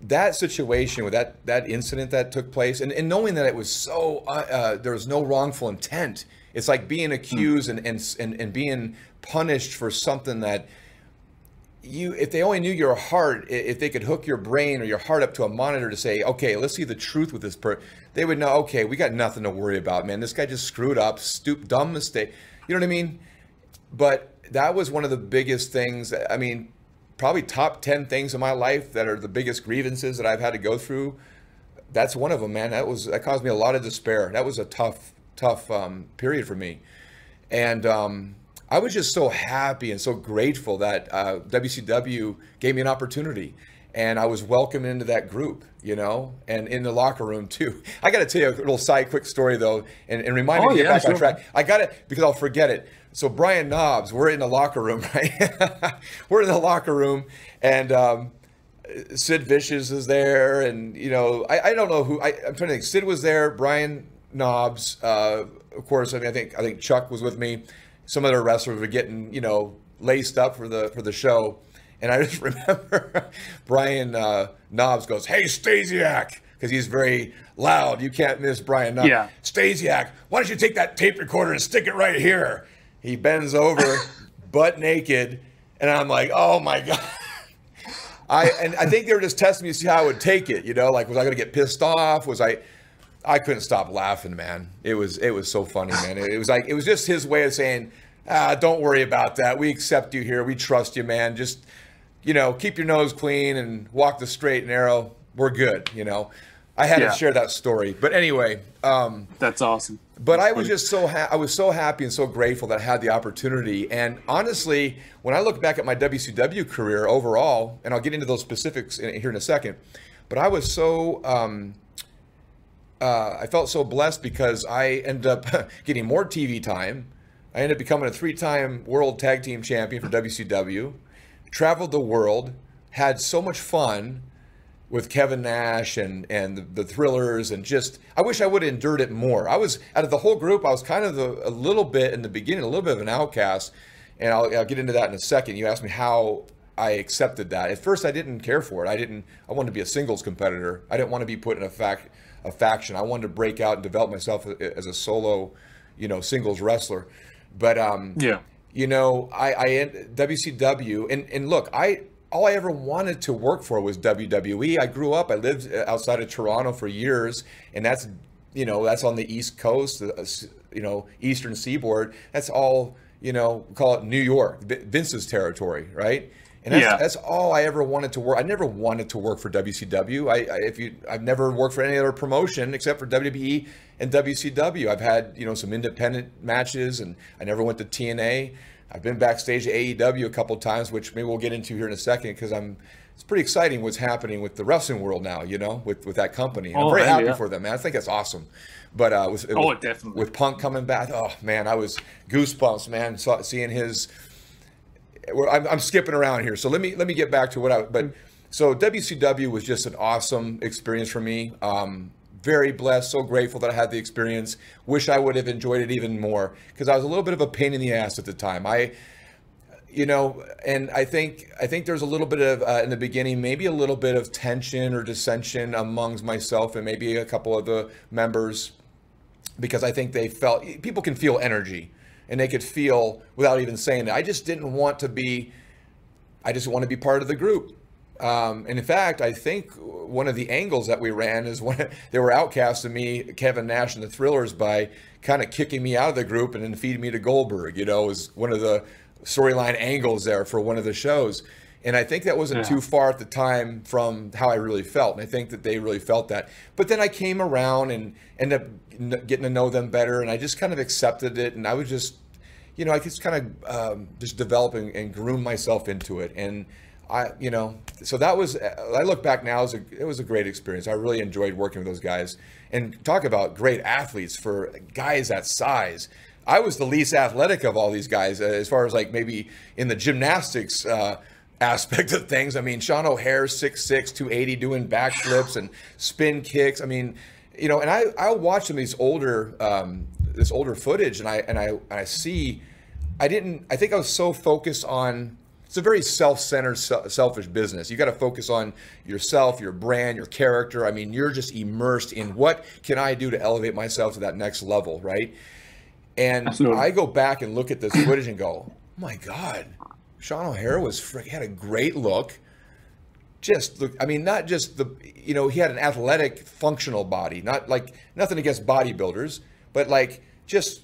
Speaker 2: that situation with that that incident that took place and, and knowing that it was so uh, uh, there was no wrongful intent it's like being accused and, and and and being punished for something that you if they only knew your heart if they could hook your brain or your heart up to a monitor to say okay let's see the truth with this person they would know okay we got nothing to worry about man this guy just screwed up stupid dumb mistake you know what i mean but that was one of the biggest things i mean probably top 10 things in my life that are the biggest grievances that I've had to go through. That's one of them, man. That was that caused me a lot of despair. That was a tough, tough um, period for me, and um, I was just so happy and so grateful that uh, WCW gave me an opportunity, and I was welcomed into that group, you know, and in the locker room too. I got to tell you a little side quick story though, and, and remind oh, me to get yeah, back sure. on track. I got it because I'll forget it so Brian Knobbs, we're in the locker room, right? we're in the locker room, and um, Sid Vicious is there, and you know, I, I don't know who. I, am trying to think. Sid was there. Brian Knobbs, uh, of course. I mean, I think I think Chuck was with me. Some other wrestlers were getting you know laced up for the for the show, and I just remember Brian uh, Knobbs goes, "Hey, Stasiak," because he's very loud. You can't miss Brian Knobbs. Yeah. Stasiak, why don't you take that tape recorder and stick it right here? He bends over, butt naked, and I'm like, oh my god. I and I think they were just testing me to see how I would take it. You know, like was I going to get pissed off? Was I? I couldn't stop laughing, man. It was it was so funny, man. It, it was like it was just his way of saying, ah, "Don't worry about that. We accept you here. We trust you, man. Just you know, keep your nose clean and walk the straight and narrow. We're good." You know, I had yeah. to share that story, but anyway, um,
Speaker 1: that's awesome.
Speaker 2: But I was just so ha- I was so happy and so grateful that I had the opportunity. And honestly, when I look back at my WCW career overall, and I'll get into those specifics in, here in a second, but I was so um, uh, I felt so blessed because I ended up getting more TV time. I ended up becoming a three-time World Tag Team Champion for WCW. Traveled the world, had so much fun with Kevin Nash and and the, the, thrillers and just I wish I would have endured it more. I was out of the whole group, I was kind of the, a little bit in the beginning, a little bit of an outcast, and I'll, I'll get into that in a second. You asked me how I accepted that. At first, I didn't care for it. I didn't. I wanted to be a singles competitor. I didn't want to be put in a fac, a faction. I wanted to break out and develop myself as a solo, you know, singles wrestler. But um, yeah, you know, I, I WCW and and look, I all I ever wanted to work for was WWE. I grew up, I lived outside of Toronto for years, and that's, you know, that's on the East Coast, uh, you know, Eastern Seaboard. That's all, you know, call it New York, Vince's territory, right? And that's, yeah. that's all I ever wanted to work. I never wanted to work for WCW. I, I, if you, I've never worked for any other promotion except for WWE and WCW. I've had you know some independent matches, and I never went to TNA. I've been backstage at AEW a couple times, which maybe we'll get into here in a second because I'm. It's pretty exciting what's happening with the wrestling world now. You know, with with that company. Oh, I'm very happy yeah. for them, man. I think that's awesome. But uh, with,
Speaker 1: oh, definitely
Speaker 2: with Punk coming back, oh man, I was goosebumps, man. Saw, seeing his. I'm, I'm skipping around here, so let me let me get back to what I. But so WCW was just an awesome experience for me. Um, very blessed, so grateful that I had the experience. Wish I would have enjoyed it even more because I was a little bit of a pain in the ass at the time. I, you know, and I think I think there's a little bit of uh, in the beginning, maybe a little bit of tension or dissension amongst myself and maybe a couple of the members because I think they felt people can feel energy and they could feel without even saying it. I just didn't want to be. I just want to be part of the group. Um, and in fact, I think one of the angles that we ran is when they were outcasting me, Kevin Nash and the Thrillers, by kind of kicking me out of the group and then feeding me to Goldberg. You know, was one of the storyline angles there for one of the shows. And I think that wasn't yeah. too far at the time from how I really felt. And I think that they really felt that. But then I came around and ended up getting to know them better. And I just kind of accepted it. And I was just, you know, I just kind of um, just developing and groom myself into it. And I, you know, so that was. I look back now, was, a, it was a great experience. I really enjoyed working with those guys, and talk about great athletes for guys that size. I was the least athletic of all these guys, uh, as far as like maybe in the gymnastics uh, aspect of things. I mean, Sean O'Haire, 6'6", 280, doing backflips and spin kicks. I mean, you know, and I I'll watch some of these older um, this older footage, and I and I and I see, I didn't. I think I was so focused on. It's a very self-centered, selfish business. You got to focus on yourself, your brand, your character. I mean, you're just immersed in what can I do to elevate myself to that next level, right? And Absolutely. I go back and look at this footage and go, oh my God, Sean O'Haire was he had a great look. Just look, I mean, not just the, you know, he had an athletic, functional body. Not like nothing against bodybuilders, but like just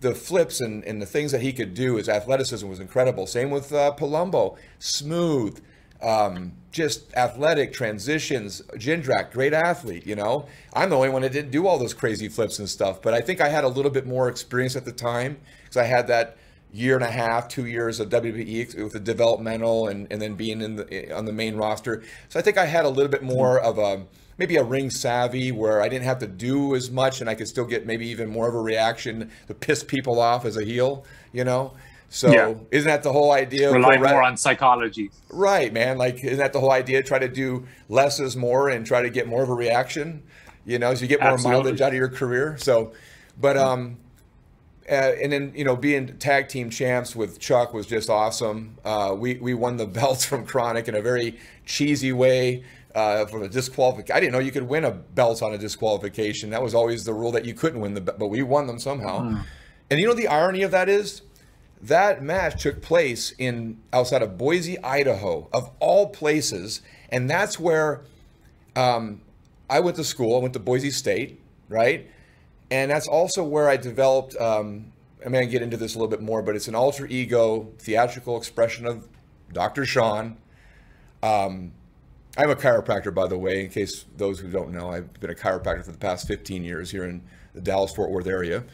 Speaker 2: the flips and, and the things that he could do. His athleticism was incredible. Same with uh, Palumbo, smooth, um, just athletic transitions. Jindrak, great athlete. You know, I'm the only one that didn't do all those crazy flips and stuff. But I think I had a little bit more experience at the time because I had that year and a half, two years of WWE with the developmental and, and then being in the on the main roster. So I think I had a little bit more of a maybe a ring savvy where I didn't have to do as much and I could still get maybe even more of a reaction to piss people off as a heel, you know. So yeah. isn't that the whole idea?
Speaker 1: Rely more on psychology.
Speaker 2: Right, man. Like isn't that the whole idea? Try to do less is more and try to get more of a reaction, you know, so you get more Absolutely. mileage out of your career. So, but um, uh, and then you know being tag team champs with Chuck was just awesome. Uh, we we won the belts from Chronic in a very cheesy way. Uh, from a disqualification, I didn't know you could win a belt on a disqualification. That was always the rule that you couldn't win the, belt, but we won them somehow. Mm. And you know the irony of that is, that match took place in outside of Boise, Idaho, of all places, and that's where um, I went to school. I went to Boise State, right? And that's also where I developed. Um, I'm going to get into this a little bit more, but it's an alter ego theatrical expression of Dr. Shawn. Um, I'm a chiropractor, by the way, in case those who don't know. I've been a chiropractor for the past 15 years here in the Dallas Fort Worth area.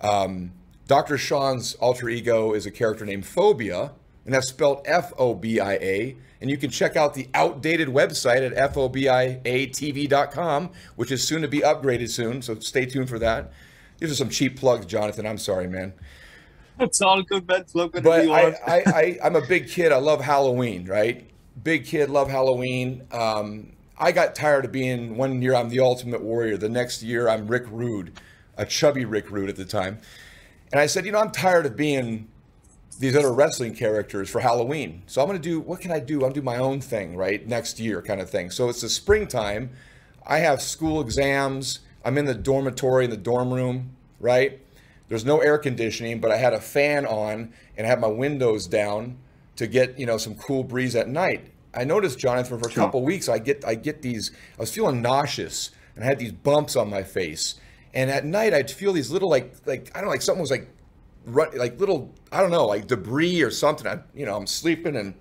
Speaker 2: Um, Dr. Shawn's alter ego is a character named Fobia, and that's spelled F O B I A. And you can check out the outdated website at fobiatv.com, which is soon to be upgraded soon. So stay tuned for that. These are some cheap plugs, Jonathan. I'm sorry, man.
Speaker 1: It's all good, man.
Speaker 2: But I, I, I, I'm a big kid. I love Halloween, right? Big kid, love Halloween. Um, I got tired of being one year I'm the Ultimate Warrior. The next year I'm Rick Rude, a chubby Rick Rude at the time. And I said, you know, I'm tired of being these other wrestling characters for Halloween. So I'm going to do, what can I do? I'm do my own thing, right? Next year kind of thing. So it's the springtime. I have school exams. I'm in the dormitory, in the dorm room, right? There's no air conditioning, but I had a fan on and I had my windows down to get, you know, some cool breeze at night. I noticed, Jonathan, for a couple weeks, I get, I get these, I was feeling nauseous and I had these bumps on my face. And at night, I'd feel these little, like, like, I don't know, like something was like run, like little, I don't know, like debris or something. I, you know, I'm sleeping and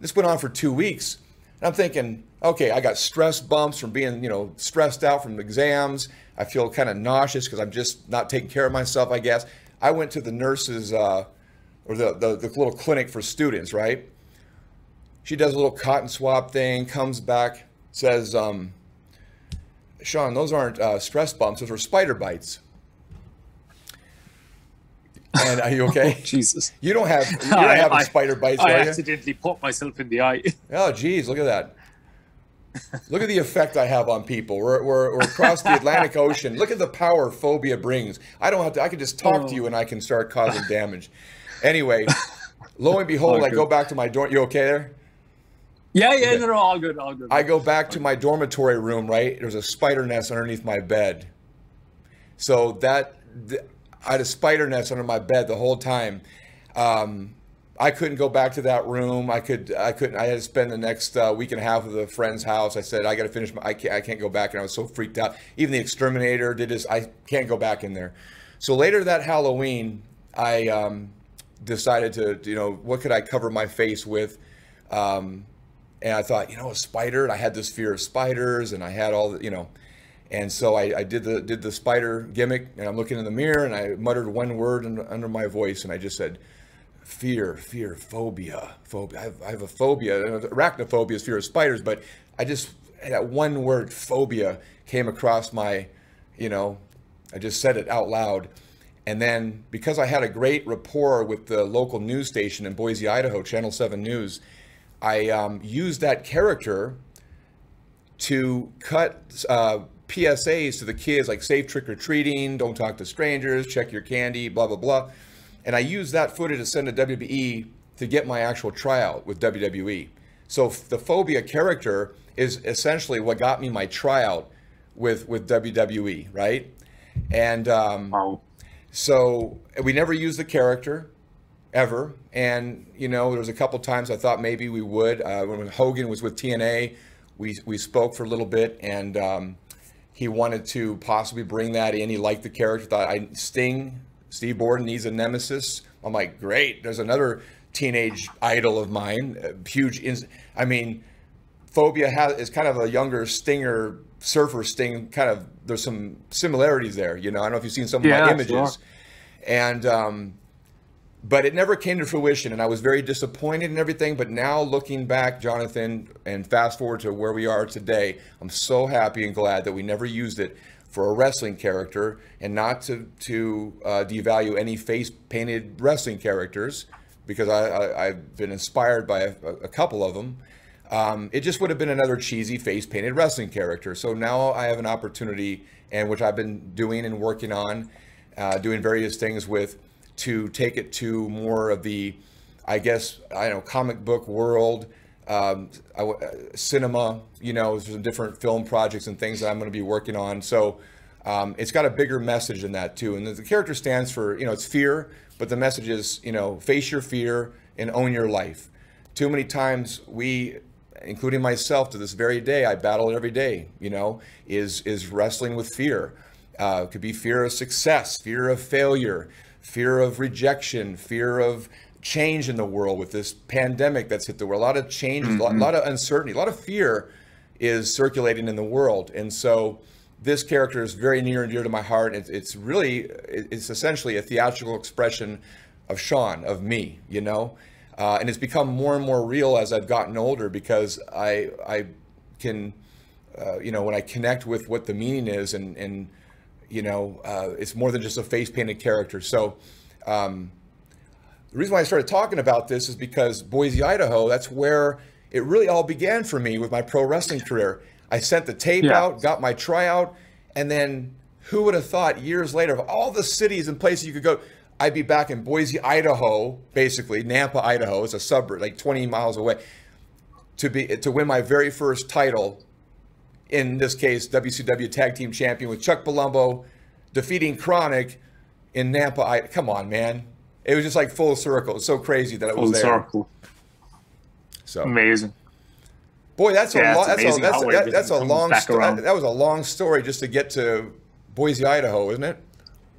Speaker 2: this went on for two weeks. And I'm thinking, okay, I got stress bumps from being, you know, stressed out from exams. I feel kind of nauseous because I'm just not taking care of myself, I guess. I went to the nurse's, uh, or the, the, the little clinic for students, right? She does a little cotton swab thing, comes back, says, um, Shawn, those aren't uh, stress bumps, those are spider bites. And are you okay?
Speaker 1: Oh, Jesus.
Speaker 2: You don't have you don't I, have I, spider bites.
Speaker 1: I accidentally put myself in the eye.
Speaker 2: Oh, geez, look at that. Look at the effect I have on people. We're, we're, we're across the Atlantic Ocean. Look at the power Fobia brings. I don't have to. I can just talk oh. to you, oh. and I can start causing damage. Anyway, lo and behold, I go back to my dorm. You okay there?
Speaker 1: Yeah, yeah, okay. no, no, all good, all good.
Speaker 2: I go back to my dormitory room. Right, there's a spider nest underneath my bed. So that I had a spider nest under my bed the whole time. Um, I couldn't go back to that room. I could, I couldn't. I had to spend the next uh, week and a half with a friend's house. I said, I got to finish. My, I can't, I can't go back, and I was so freaked out. Even the exterminator did this. I can't go back in there. So later that Halloween, I um, decided to, you know, what could I cover my face with? Um, and I thought, you know, a spider. And I had this fear of spiders, and I had all the, you know. And so I, I, did the did the spider gimmick, and I'm looking in the mirror, and I muttered one word under, under my voice, and I just said, "Fear, fear, phobia, phobia." I have, I have a phobia. Arachnophobia is fear of spiders, but I just that one word, phobia, came across my, you know, I just said it out loud, and then because I had a great rapport with the local news station in Boise, Idaho, Channel Seven News, I um, used that character to cut. Uh, PSAs to the kids like safe trick or treating, don't talk to strangers, check your candy, blah blah blah. And I used that footage to send to WWE to get my actual tryout with WWE. So the Fobia character is essentially what got me my tryout with with WWE, right? And um, wow. so we never used the character ever. And you know, there was a couple times I thought maybe we would. Uh, when Hogan was with TNA, we we spoke for a little bit, and um, he wanted to possibly bring that in. He liked the character. Thought I Sting, Steve Borden needs a nemesis. I'm like, great. There's another teenage idol of mine. huge. In, I mean, Fobia has, is kind of a younger Stinger surfer Sting. Kind of there's some similarities there. You know, I don't know if you've seen some of yeah, my images, sure. and um, but it never came to fruition, and I was very disappointed in everything. But now looking back, Jonathan, and fast forward to where we are today, I'm so happy and glad that we never used it for a wrestling character and not to to uh, devalue any face painted wrestling characters because I, have been inspired by a, a couple of them. Um, it just would have been another cheesy face painted wrestling character. So now I have an opportunity, and which I've been doing and working on, uh, doing various things with, to take it to more of the, I guess, I don't know, comic book world, um, I, uh, cinema, you know, some different film projects and things that I'm going to be working on. So um, it's got a bigger message than that too. And the character stands for, you know, it's fear, but the message is, you know, face your fear and own your life. Too many times we, including myself to this very day, I battle every day, you know, is, is wrestling with fear. Uh, could be fear of success, fear of failure, fear of rejection, fear of change in the world with this pandemic that's hit the world. A lot of change, mm-hmm. a, lot, a lot of uncertainty, a lot of fear is circulating in the world. And so, this character is very near and dear to my heart. It's, it's really, it's essentially a theatrical expression of Shawn, of me, you know? Uh, and it's become more and more real as I've gotten older because I, I can, uh, you know, when I connect with what the meaning is and, and you know, uh, it's more than just a face painted character. So, um, the reason why I started talking about this is because Boise, Idaho, that's where it really all began for me with my pro wrestling career. I sent the tape yeah. out, got my tryout, and then who would have thought years later of all the cities and places you could go, I'd be back in Boise, Idaho, basically Nampa, Idaho, is a suburb like 20 miles away, to be to win my very first title. In this case, WCW Tag Team Champion with Chuck Palumbo, defeating Chronic in Nampa. I, come on, man! It was just like full circle. It's so crazy that it full was there. Circle.
Speaker 1: So amazing.
Speaker 2: Boy, that's yeah, a long. That's a, that's, that, that's a long. Sto- that, that was a long story just to get to Boise, Idaho, isn't it?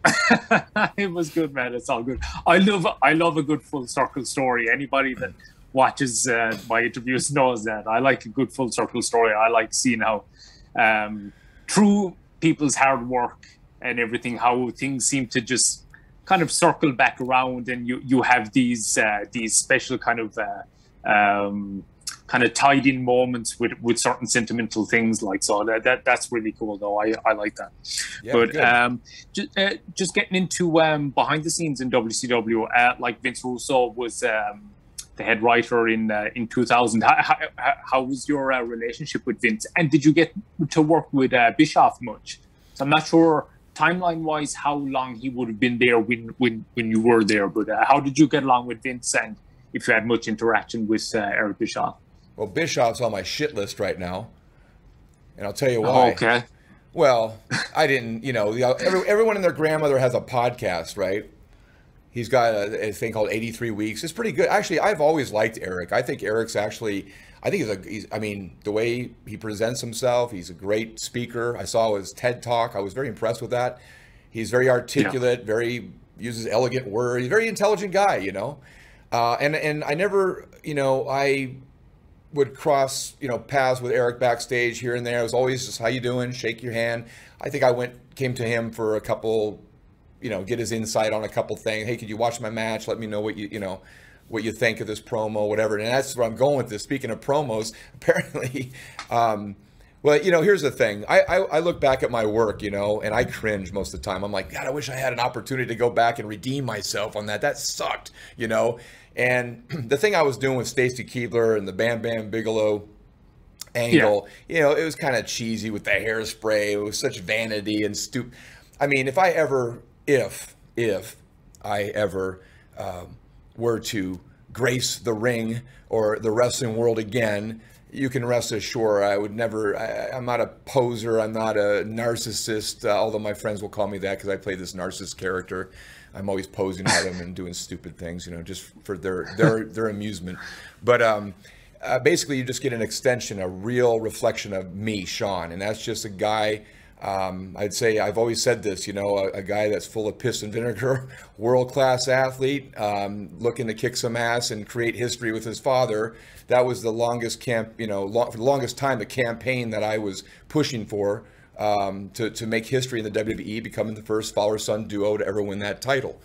Speaker 1: it was good, man. It's all good. I love I love a good full circle story. Anybody that watches uh, my interviews knows that I like a good full circle story. I like seeing how um, through people's hard work and everything, how things seem to just kind of circle back around, and you you have these uh, these special kind of uh, um, kind of tied in moments with with certain sentimental things like so that, that that's really cool though i i like that yeah, but good. um just, uh, just getting into um behind the scenes in wcw uh, like vince russo was um the head writer in uh, in 2000 how, how, how was your uh, relationship with vince and did you get to work with uh, bischoff much so i'm not sure timeline wise how long he would have been there when when when you were there but uh, how did you get along with vince and if you had much interaction with uh, eric bischoff
Speaker 2: well, Bischoff's on my shit list right now, and I'll tell you why.
Speaker 1: Oh, okay.
Speaker 2: Well, I didn't. You know, every, everyone and their grandmother has a podcast, right? He's got a, a, thing called 83 Weeks. It's pretty good. Actually, I've always liked Eric. I think Eric's actually. I think he's a. He's, I mean, the way he presents himself, he's a great speaker. I saw his TED talk. I was very impressed with that. He's very articulate. Yeah. Very uses elegant words. He's a very intelligent guy. You know. Uh, and and I never, you know, I would cross, you know, paths with Eric backstage here and there. It was always just how you doing, shake your hand. I think I went came to him for a couple, you know, get his insight on a couple things. Hey, could you watch my match? Let me know what you you know what you think of this promo, whatever. And that's where I'm going with this. Speaking of promos, apparently, um, well, you know, here's the thing. I, I, I look back at my work, you know, and I cringe most of the time. I'm like, God, I wish I had an opportunity to go back and redeem myself on that. That sucked, you know. And the thing I was doing with Stacy Keibler and the Bam Bam Bigelow angle. Yeah. You know, it was kind of cheesy with the hairspray. It was such vanity and stupid. I mean, if I ever, if, if I ever um, were to grace the ring or the wrestling world again, you can rest assured I would never. I, am not a poser. I'm not a narcissist. Uh, although my friends will call me that because I play this narcissist character. I'm always posing at them and doing stupid things, you know, just for their their their amusement. But um, uh, basically, you just get an extension, a real reflection of me, Shawn, and that's just a guy. Um, I'd say I've always said this, you know, a, a guy that's full of piss and vinegar, world class athlete, um, looking to kick some ass and create history with his father. That was the longest camp, you know, for the longest time, the campaign that I was pushing for um, to, to make history in the WWE, becoming the first father son duo to ever win that title.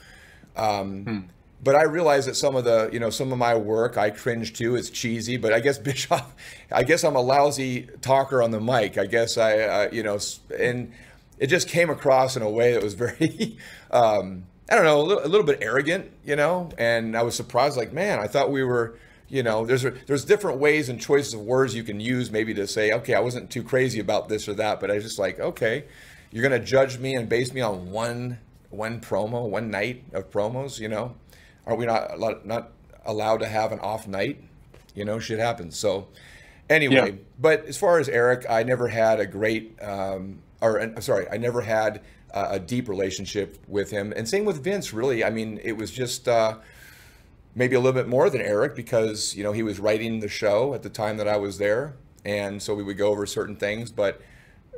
Speaker 2: Um, hmm. But I realize that some of the, you know, some of my work I cringe to. It's cheesy, but I guess Bischoff, I guess I'm a lousy talker on the mic. I guess I, uh, you know, and it just came across in a way that was very, um, I don't know, a little, a little bit arrogant, you know. And I was surprised, like, man, I thought we were you know there's there's different ways and choices of words you can use maybe to say okay i wasn't too crazy about this or that but i was just like okay you're going to judge me and base me on one one promo one night of promos you know are we not not allowed to have an off night? You know shit happens. So anyway yeah. but as far as eric i never had a great um, or uh, sorry i never had a, a deep relationship with him. And same with vince really. I mean it was just uh, maybe a little bit more than Eric because you know he was writing the show at the time that I was there, and so we would go over certain things. But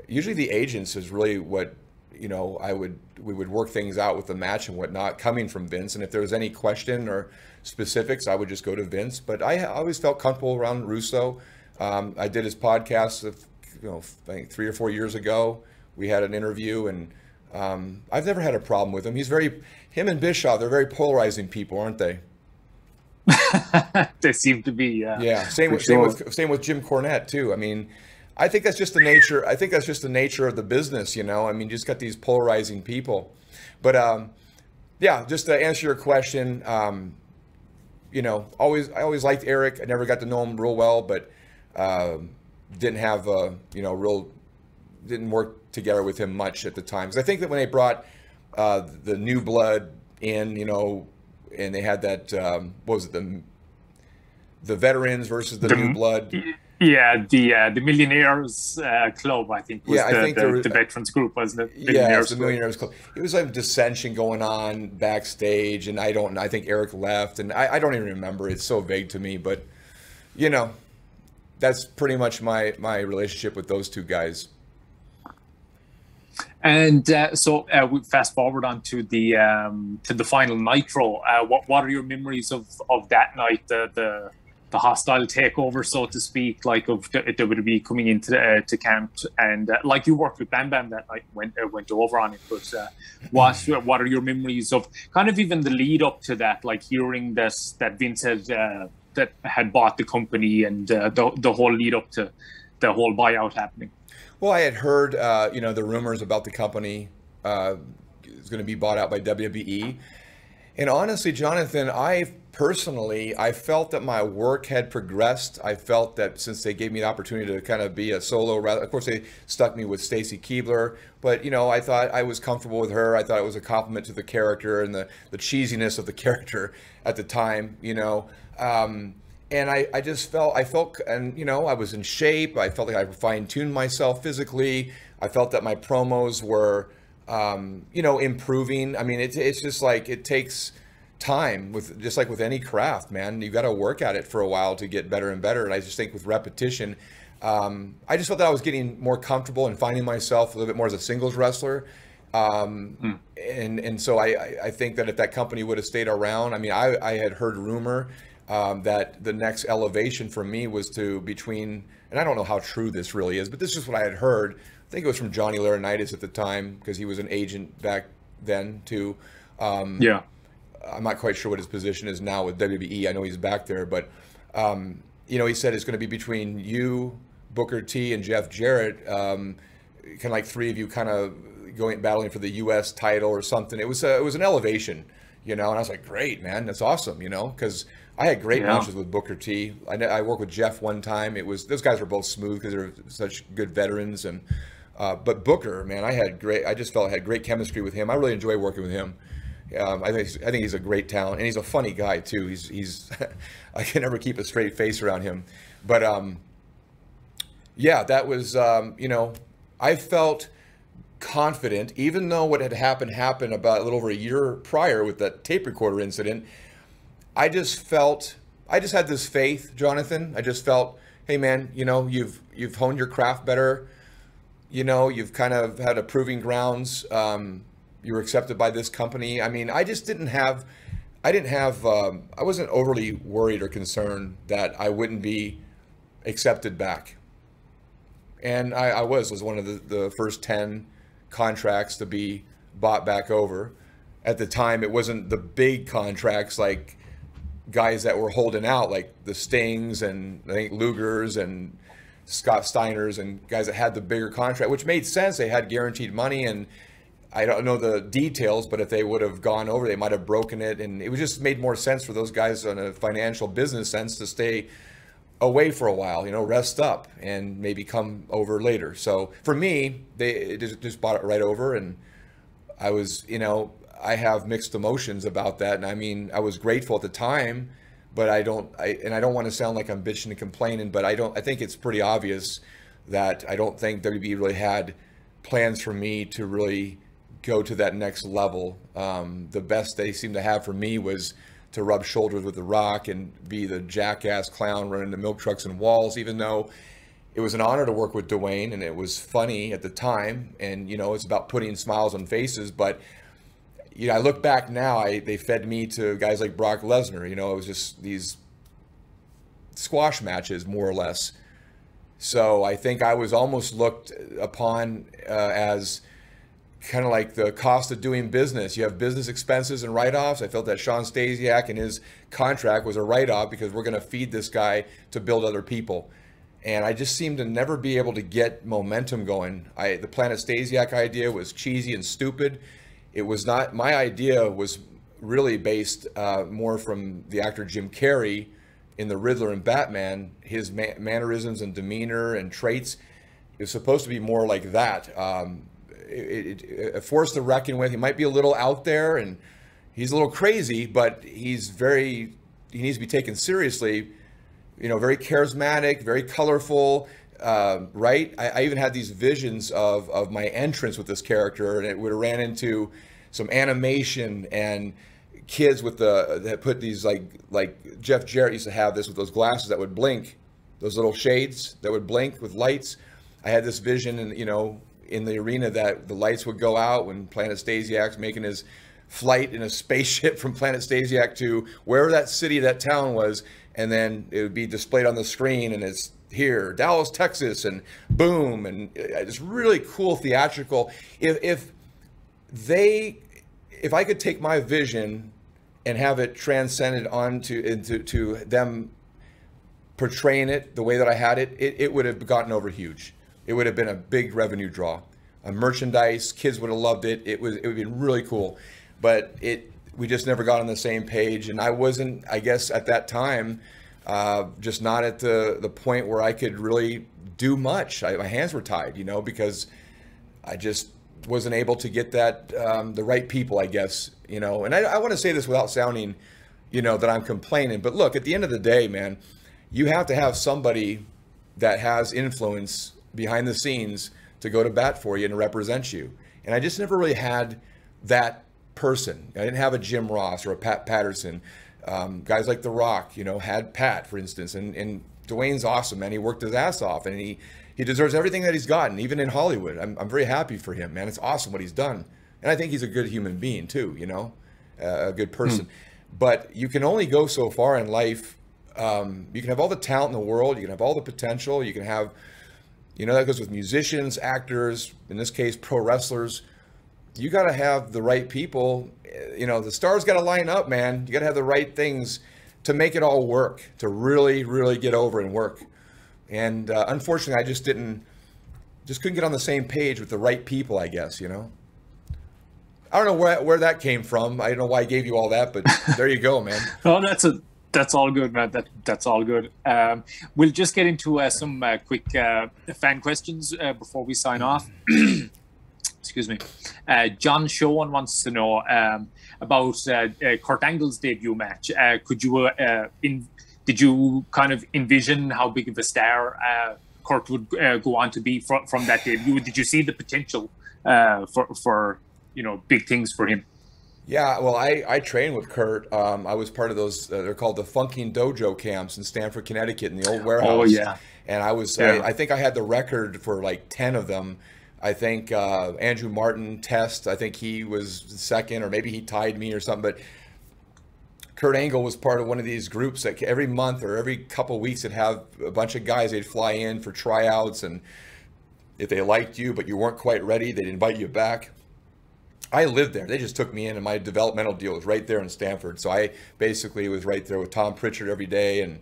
Speaker 2: usually the agents is really what you know I would we would work things out with the match and whatnot coming from Vince. And if there was any question or specifics, I would just go to Vince. But I always felt comfortable around Russo. Um, I did his podcast, of, you know, I think three or four years ago. We had an interview, and um, I've never had a problem with him. He's very him and Bischoff. They're very polarizing people, aren't they?
Speaker 1: they seem to be. Yeah.
Speaker 2: Yeah. Same with sure. same with same with Jim Cornette too. I mean, I think that's just the nature. I think that's just the nature of the business. You know, I mean, you just got these polarizing people. But um, yeah, just to answer your question, um, you know, always I always liked Eric. I never got to know him real well, but um, didn't have a you know real didn't work together with him much at the time. Because I think that when they brought uh, the new blood in, you know, and they had that um, what was it the the veterans versus the, the new blood.
Speaker 1: Yeah, the uh, the Millionaires uh, Club, I think, was yeah, the, I think the, the, the veterans group, wasn't it?
Speaker 2: Yeah, it was the Millionaires Club. It was like dissension going on backstage, and I don't. I think Eric left, and I, I don't even remember. It's so vague to me, but you know, that's pretty much my my relationship with those two guys.
Speaker 1: And uh, so uh, we fast forward on to the um, to the final Nitro. Uh, what what are your memories of, of that night? The, the the hostile takeover, so to speak, like of WWE coming into uh, to camp, and uh, like you worked with Bam Bam that night, went uh, went over on it. But uh, what what are your memories of kind of even the lead up to that, like hearing this that Vince had uh, that had bought the company and uh, the the whole lead up to the whole buyout happening.
Speaker 2: Well, I had heard, you know, the rumors about the company is going to be bought out by WWE, and honestly, Jonathan, I personally, I felt that my work had progressed. I felt that since they gave me the opportunity to kind of be a solo, rather, of course, they stuck me with Stacy Keibler, but you know, I thought I was comfortable with her. I thought it was a compliment to the character and the the cheesiness of the character at the time. You know. Um, and I, I just felt I felt and you know I was in shape. I felt like I fine tuned myself physically. I felt that my promos were um, you know improving. I mean it's it's just like it takes time with just like with any craft, man. You got to work at it for a while to get better and better. And I just think with repetition, um, I just felt that I was getting more comfortable and finding myself a little bit more as a singles wrestler. Um, hmm. and and so I, I think that if that company would have stayed around, I mean I, I had heard rumor um, that the next elevation for me was to between, and I don't know how true this really is, but this is what I had heard. I think it was from Johnny Laurinaitis at the time because he was an agent back then too.
Speaker 1: Um, yeah.
Speaker 2: I'm not quite sure what his position is now with WWE. I know he's back there, but um, you know, he said it's going to be between you, Booker T, and Jeff Jarrett. Um, kind of like three of you, kind of going battling for the U.S. title or something. It was a, it was an elevation, you know. And I was like, great, man, that's awesome, you know, because I had great yeah. matches with Booker T. I, I worked with Jeff one time. It was those guys were both smooth because they're such good veterans. And uh, but Booker, man, I had great. I just felt I had great chemistry with him. I really enjoy working with him. Um, I think I think he's a great talent, and he's a funny guy too. He's he's I can never keep a straight face around him. But um, yeah, that was um, you know I felt confident, even though what had happened happened about a little over a year prior with that tape recorder incident. I just felt, I just had this faith, Jonathan. I just felt, hey man, you know, you've you've honed your craft better. You know, you've kind of had a proving grounds. Um, you were accepted by this company. I mean, I just didn't have, I didn't have, um, I wasn't overly worried or concerned that I wouldn't be accepted back. And I, I was was one of the, the first ten contracts to be bought back over. At the time, it wasn't the big contracts like guys that were holding out, like the Stings and I think Lugers and Scott Steiners and guys that had the bigger contract, which made sense. They had guaranteed money, and I don't know the details, but if they would have gone over, they might have broken it, and it was just made more sense for those guys on a financial business sense to stay away for a while, you know, rest up and maybe come over later. So for me, they just, just bought it right over and I was, you know, I have mixed emotions about that. And I mean, I was grateful at the time, but I don't, I, and I don't want to sound like I'm bitching and complaining, but I don't, I think it's pretty obvious that I don't think WB really had plans for me to really go to that next level. Um, the best they seemed to have for me was to rub shoulders with The Rock and be the jackass clown running the milk trucks and walls, even though it was an honor to work with Dwayne and it was funny at the time. And, you know, it's about putting smiles on faces. But, you know, I look back now, I, they fed me to guys like Brock Lesnar. You know, it was just these squash matches, more or less. So I think I was almost looked upon uh, as kind of like the cost of doing business. You have business expenses and write-offs. I felt that Shawn Stasiak and his contract was a write-off because we're going to feed this guy to build other people. And I just seemed to never be able to get momentum going. I, the Planet Stasiak idea was cheesy and stupid. It was not, my idea was really based uh, more from the actor Jim Carrey in The Riddler and Batman, his mannerisms and demeanor and traits. It was supposed to be more like that. Um, it, it, a force to reckon with. He might be a little out there and he's a little crazy, but he's very, he needs to be taken seriously. You know, very charismatic, very colorful, uh, right? I, I, even had these visions of, of my entrance with this character, and it would have ran into some animation and kids with the that put these like like Jeff Jarrett used to have this with those glasses that would blink, those little shades that would blink with lights. I had this vision, and you know, in the arena that the lights would go out when Planet Stasiak's making his flight in a spaceship from Planet Stasiak to wherever that city, that town was, and then it would be displayed on the screen, and it's here, Dallas, Texas, and boom, and uh, it's really cool theatrical. If if they, if I could take my vision and have it transcended onto into to them portraying it the way that I had it, it, it would have gotten over huge it would have been a big revenue draw. A merchandise, kids would have loved it. It was it would have been really cool, but it we just never got on the same page, and I wasn't, I guess, at that time, uh, just not at the the point where I could really do much. I, my hands were tied, you know, because I just wasn't able to get that um, the right people, I guess, you know. And I, I want to say this without sounding, you know, that I'm complaining, but look, at the end of the day, man, you have to have somebody that has influence behind the scenes to go to bat for you and represent you. And I just never really had that person. I didn't have a Jim Ross or a Pat Patterson. Um, guys like The Rock, you know, had Pat, for instance, and, and Dwayne's awesome, man. He worked his ass off, and he he deserves everything that he's gotten, even in Hollywood. I'm, I'm very happy for him, man. It's awesome what he's done, and I think he's a good human being too. You know, uh, a good person. Hmm. But you can only go so far in life. Um, you can have all the talent in the world. You can have all the potential. You can have you know, that goes with musicians, actors, in this case, pro wrestlers. You got to have the right people. You know, the stars got to line up, man. You got to have the right things to make it all work, to really, really get over and work. And uh, unfortunately, I just didn't, just couldn't get on the same page with the right people, I guess, you know? I don't know where, where that came from. I don't know why I gave you all that, but there you go, man.
Speaker 1: well, that's a That's all good, man. That that's all good. Um, we'll just get into uh, some uh, quick uh, fan questions uh, before we sign off. Excuse me. Uh, John Showan wants to know um, about Kurt Angle's debut match. could you in, did you kind of envision how big of a star Kurt would go on to be from, from that debut? Did you see the potential for for you know big things for him?
Speaker 2: Yeah, well, I, I trained with Kurt. Um, I was part of those. Uh, they're called the Funking Dojo camps in Stamford, Connecticut, in the old warehouse. Oh
Speaker 1: yeah.
Speaker 2: And I was. Yeah. I, I, think I had the record for like ten of them. I think uh, Andrew Martin test. I think he was second, or maybe he tied me or something. But Kurt Angle was part of one of these groups that every month or every couple weeks would have a bunch of guys. They'd fly in for tryouts, and if they liked you but you weren't quite ready, they'd invite you back. I lived there. They just took me in, and my developmental deal was right there in Stamford. So I basically was right there with Tom Prichard every day. And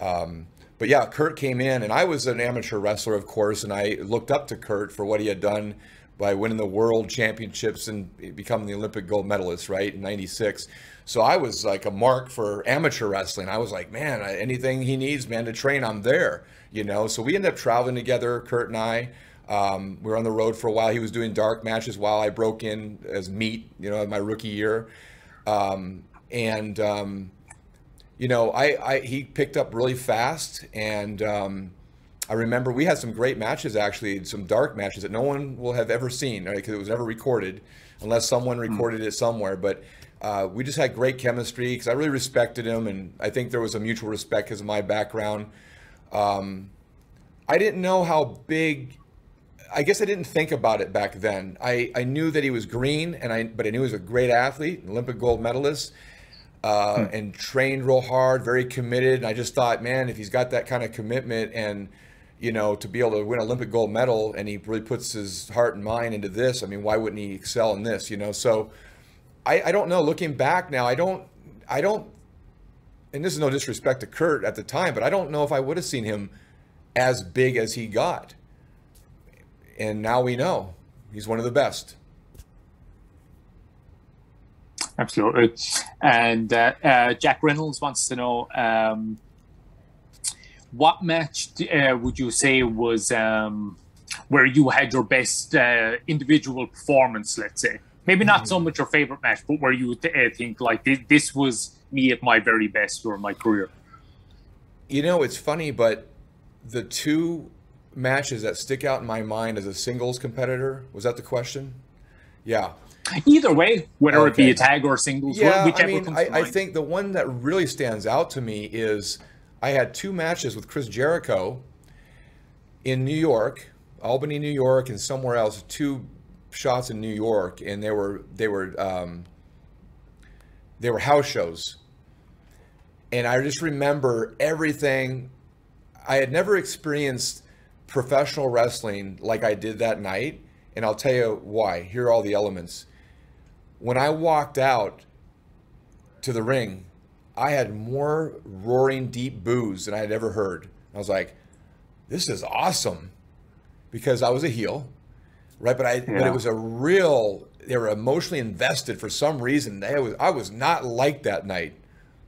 Speaker 2: um, but yeah, Kurt came in, and I was an amateur wrestler, of course, and I looked up to Kurt for what he had done by winning the world championships and becoming the Olympic gold medalist, right in '96. So I was like a mark for amateur wrestling. I was like, man, anything he needs, man, to train, I'm there. You know. So we ended up traveling together, Kurt and I. Um, we were on the road for a while. He was doing dark matches while I broke in as meat, you know, my rookie year. Um, and, um, you know, I, I, he picked up really fast. And um, I remember we had some great matches, actually, some dark matches that no one will have ever seen because right? it was never recorded unless someone hmm. recorded it somewhere. But uh, we just had great chemistry because I really respected him. And I think there was a mutual respect because of my background. Um, I didn't know how big I guess I didn't think about it back then. I, I knew that he was green, and I but I knew he was a great athlete, Olympic gold medalist, uh, hmm. and trained real hard, very committed. And I just thought, man, if he's got that kind of commitment and you know to be able to win Olympic gold medal, and he really puts his heart and mind into this, I mean, why wouldn't he excel in this? You know, so I, I don't know. Looking back now, I don't I don't, and this is no disrespect to Kurt at the time, but I don't know if I would have seen him as big as he got and now we know he's one of the best.
Speaker 1: Absolutely. And uh, uh, Jack Reynolds wants to know um, what match uh, would you say was um, where you had your best uh, individual performance, let's say? Maybe not so mm-hmm. much your favorite match, but where you th- uh, think like this was me at my very best during my career.
Speaker 2: You know, it's funny, but the two matches that stick out in my mind as a singles competitor? Was that the question? Yeah.
Speaker 1: Either way, whether okay. it be a tag or singles,
Speaker 2: yeah, I mean, I, I, think the one that really stands out to me is I had two matches with Chris Jericho in New York, Albany, New York, and somewhere else. Two shots in New York, and they were they were um, they were house shows, and I just remember everything. I had never experienced professional wrestling like I did that night, and I'll tell you why. Here are all the elements. When I walked out to the ring, I had more roaring deep boos than I had ever heard. I was like, this is awesome because I was a heel, right? But I, yeah. but it was a real. They were emotionally invested for some reason. They was, I was not like that night,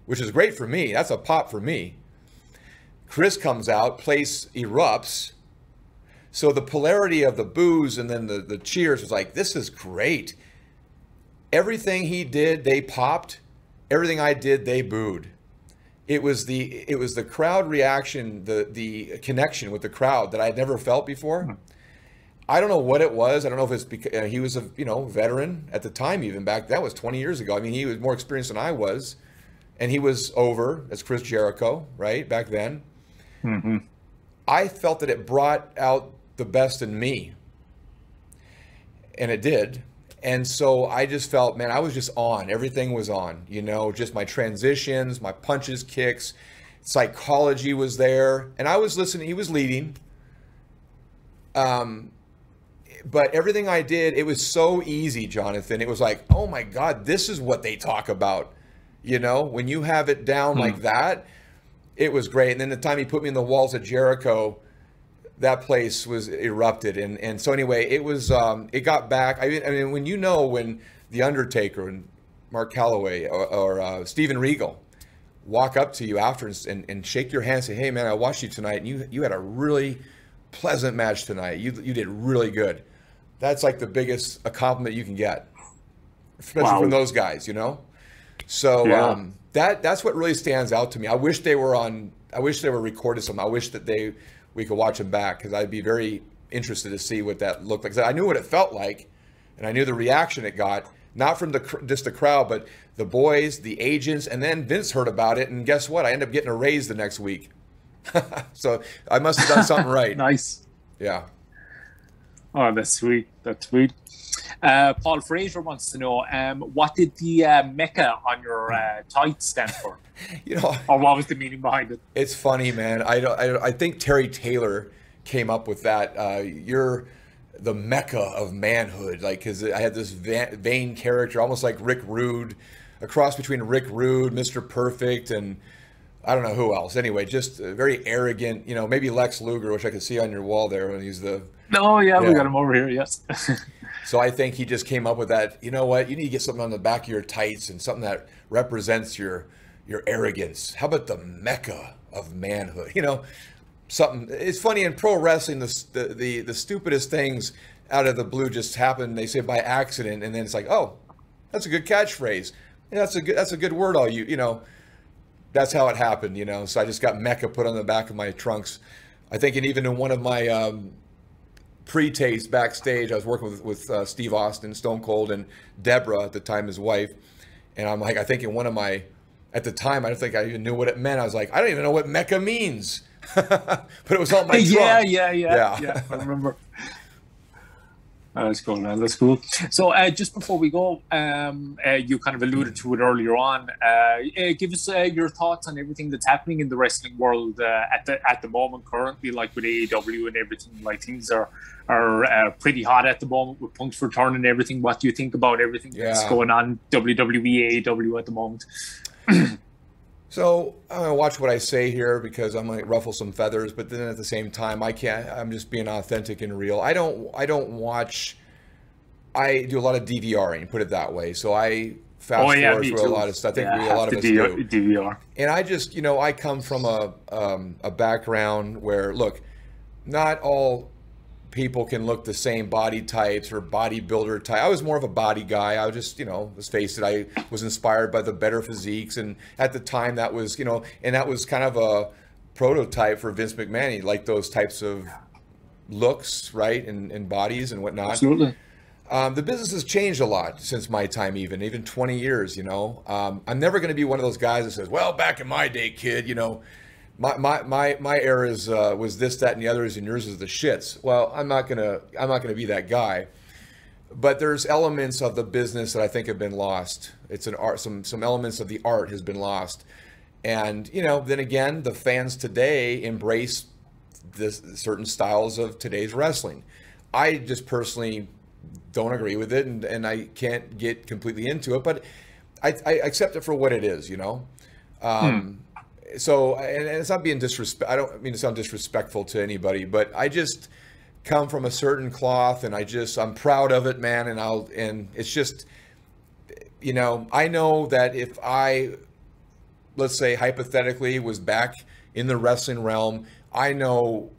Speaker 2: which is great for me. That's a pop for me. Chris comes out, place erupts, so the polarity of the boos and then the, the cheers was like, this is great. Everything he did, they popped. Everything I did, they booed. It was the it was the crowd reaction, the the connection with the crowd that I had never felt before. Hmm. I don't know what it was. I don't know if it's because uh, he was a you know veteran at the time, even back that was 20 years ago. I mean, he was more experienced than I was, and he was over as Chris Jericho, right back then. Mm-hmm. I felt that it brought out the best in me. And it did. And so I just felt, man, I was just on. Everything was on, you know, just my transitions, my punches, kicks, psychology was there. And I was listening, he was leading. Um, but everything I did, it was so easy, Jonathan. It was like, oh my God, this is what they talk about. You know, when you have it down hmm. like that, it was great. And then the time he put me in the walls of Jericho, that place was erupted and and so anyway it was um, it got back I mean, I mean when you know when the Undertaker and Mark Calaway or, or uh, Steven Regal walk up to you after and, and, and shake your hand and say, hey, man, I watched you tonight and you, you had a really pleasant match tonight. You, you did really good. That's like the biggest a compliment you can get, especially wow. from those guys, you know? So yeah. um, that that's what really stands out to me. I wish they were on. I wish they were recorded some. I wish that they we could watch them back because I'd be very interested to see what that looked like. I knew what it felt like, and I knew the reaction it got, not from the just the crowd, but the boys, the agents, and then Vince heard about it, and guess what? I ended up getting a raise the next week. so I must have done something right.
Speaker 1: nice.
Speaker 2: Yeah.
Speaker 1: Oh, that's sweet. That's sweet. Uh, Paul Fraser wants to know um, what did the uh, Mecca on your uh, tights stand for?
Speaker 2: you know,
Speaker 1: or what was the meaning behind it?
Speaker 2: It's funny, man. I I, I think Terry Taylor came up with that. Uh, you're the mecca of manhood, like because I had this vain character, almost like Rick Rude, a cross between Rick Rude, Mr. Perfect, and I don't know who else. Anyway, just very arrogant. You know, maybe Lex Luger, which I could see on your wall there when he's the.
Speaker 1: Oh yeah, yeah. we got him over here. Yes.
Speaker 2: so I think he just came up with that. You know what? You need to get something on the back of your tights and something that represents your your arrogance. How about the mecca of manhood? You know, something. It's funny in pro wrestling, the the the, the stupidest things out of the blue just happen. They say by accident, and then it's like, oh, that's a good catchphrase. Yeah, that's a good that's a good word. All you you know, that's how it happened. You know, so I just got Mecca put on the back of my trunks. I think, and even in one of my um, pre-tapes backstage, I was working with with uh, Steve Austin, Stone Cold, and Deborah at the time, his wife, and I'm like, I think in one of my at the time, I don't think I even knew what it meant. I was like, I don't even know what Mecca means. but it was on my
Speaker 1: yeah, yeah, yeah, yeah, yeah. I remember. Uh, that's cool, man. That's cool. So, uh, just before we go, um, uh, you kind of alluded to it earlier on. Uh, uh, give us uh, your thoughts on everything that's happening in the wrestling world at the at the moment, currently, like with AEW and everything. Like things are are pretty hot at the moment with Punk's return and everything. What do you think about everything yeah. that's going on WWE, AEW at the moment?
Speaker 2: So I'm gonna watch what I say here because I might ruffle some feathers, but then at the same time, I can't. I'm just being authentic and real. I don't. I don't watch. I do a lot of DVRing, put it that way. So I fast oh, yeah, forward through a lot of stuff. I think yeah, we, a lot of us D- do.
Speaker 1: DVR.
Speaker 2: And I just, you know, I come from a um, a background where, look, not all people can look the same body types or bodybuilder type. I was more of a body guy. I was just, you know, let's face it, I was inspired by the better physiques. And at the time that was, you know, and that was kind of a prototype for Vince McMahon. He liked those types of looks, right? And, and bodies and whatnot.
Speaker 1: Absolutely.
Speaker 2: Um, the business has changed a lot since my time, even even 20 years. You know, um, I'm never going to be one of those guys that says, "Well, back in my day, kid, you know, my my my my era is uh, was this that and the others and yours is the shits. Well, I'm not gonna I'm not gonna be that guy. But there's elements of the business that I think have been lost. It's an art. Some some elements of the art has been lost, and you know then again the fans today embrace this certain styles of today's wrestling. I just personally don't agree with it, and, and I can't get completely into it, but I, I accept it for what it is. You know. Um, hmm so and, it's not being disrespect. I don't mean to sound disrespectful to anybody, but I just come from a certain cloth, and I just I'm proud of it, man. And I'll and it's just, you know, I know that if I, let's say hypothetically, was back in the wrestling realm, I know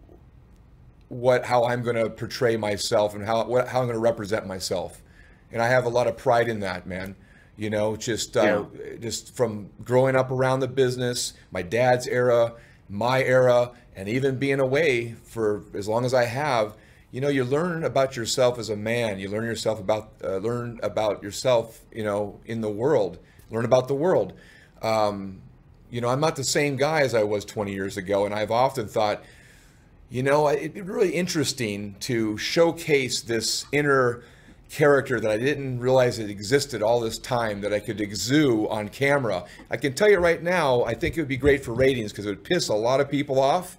Speaker 2: what how I'm going to portray myself and how what, how I'm going to represent myself, and I have a lot of pride in that, man. You know, just uh, yeah. just from growing up around the business, my dad's era, my era, and even being away for as long as I have, you know, you learn about yourself as a man. You learn yourself about uh, learn about yourself, you know, in the world. Learn about the world. Um, you know, I'm not the same guy as I was 20 years ago, and I've often thought, you know, it'd be really interesting to showcase this inner character that I didn't realize it existed all this time that I could exude on camera. I can tell you right now, I think it would be great for ratings because it would piss a lot of people off.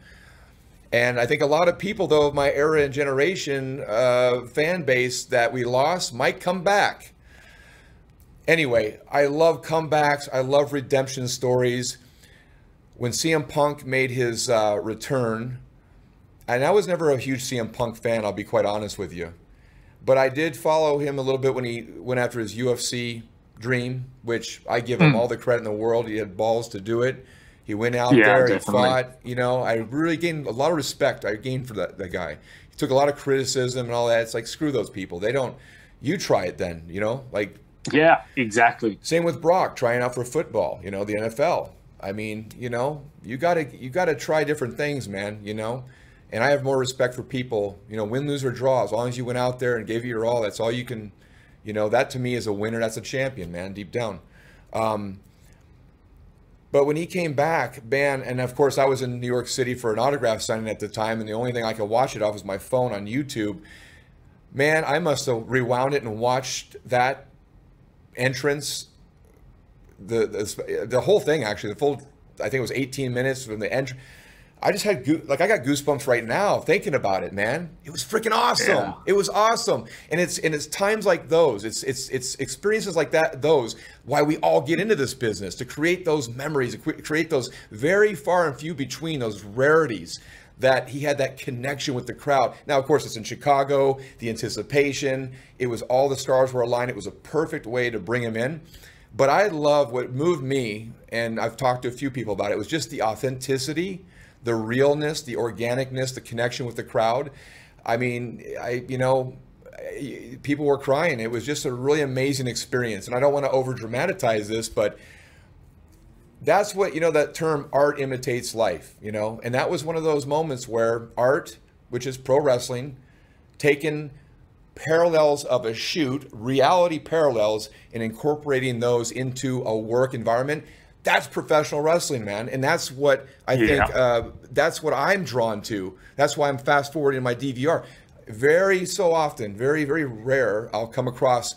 Speaker 2: And I think a lot of people, though, of my era and generation uh, fan base that we lost might come back. Anyway, I love comebacks. I love redemption stories. When CM Punk made his uh, return, and I was never a huge CM Punk fan, I'll be quite honest with you. But I did follow him a little bit when he went after his UFC dream, which I give him mm. all the credit in the world. He had balls to do it. He went out yeah, there, definitely. he fought. You know, I really gained a lot of respect. I gained for that, that guy. He took a lot of criticism and all that. It's like, screw those people. They don't, you try it then, you know? Like,
Speaker 1: yeah, exactly.
Speaker 2: Same with Brock trying out for football, you know, the NFL. I mean, you know, you gotta you gotta try different things, man. You know, and I have more respect for people. You know, win, lose or draw. As long as you went out there and gave it your all, that's all you can. You know, that to me is a winner. That's a champion, man, deep down. Um, but when he came back, man, and of course I was in New York City for an autograph signing at the time, and the only thing I could watch it off was my phone on YouTube. Man, I must have rewound it and watched that entrance, the the, the whole thing actually, the full, I think it was 18 minutes from the entrance I just had like I got goosebumps right now thinking about it, man. It was freaking awesome. Yeah. It was awesome, and it's and it's times like those, it's it's it's experiences like that, those why we all get into this business to create those memories, to create those very far and few between those rarities that he had that connection with the crowd. Now, of course, it's in Chicago. The anticipation, it was all the stars were aligned. It was a perfect way to bring him in. But I love what moved me, and I've talked to a few people about. It was just the authenticity the realness, the organicness, the connection with the crowd. I mean, I you know, people were crying. It was just a really amazing experience. And I don't want to over dramatize this, but that's what you know that term art imitates life you know and that was one of those moments where art which is pro wrestling taken parallels of a shoot reality parallels and incorporating those into a work environment that's professional wrestling, man, and that's what I yeah. think. Uh, that's what I'm drawn to. That's why I'm fast forwarding my DVR. Very so often, very very rare, I'll come across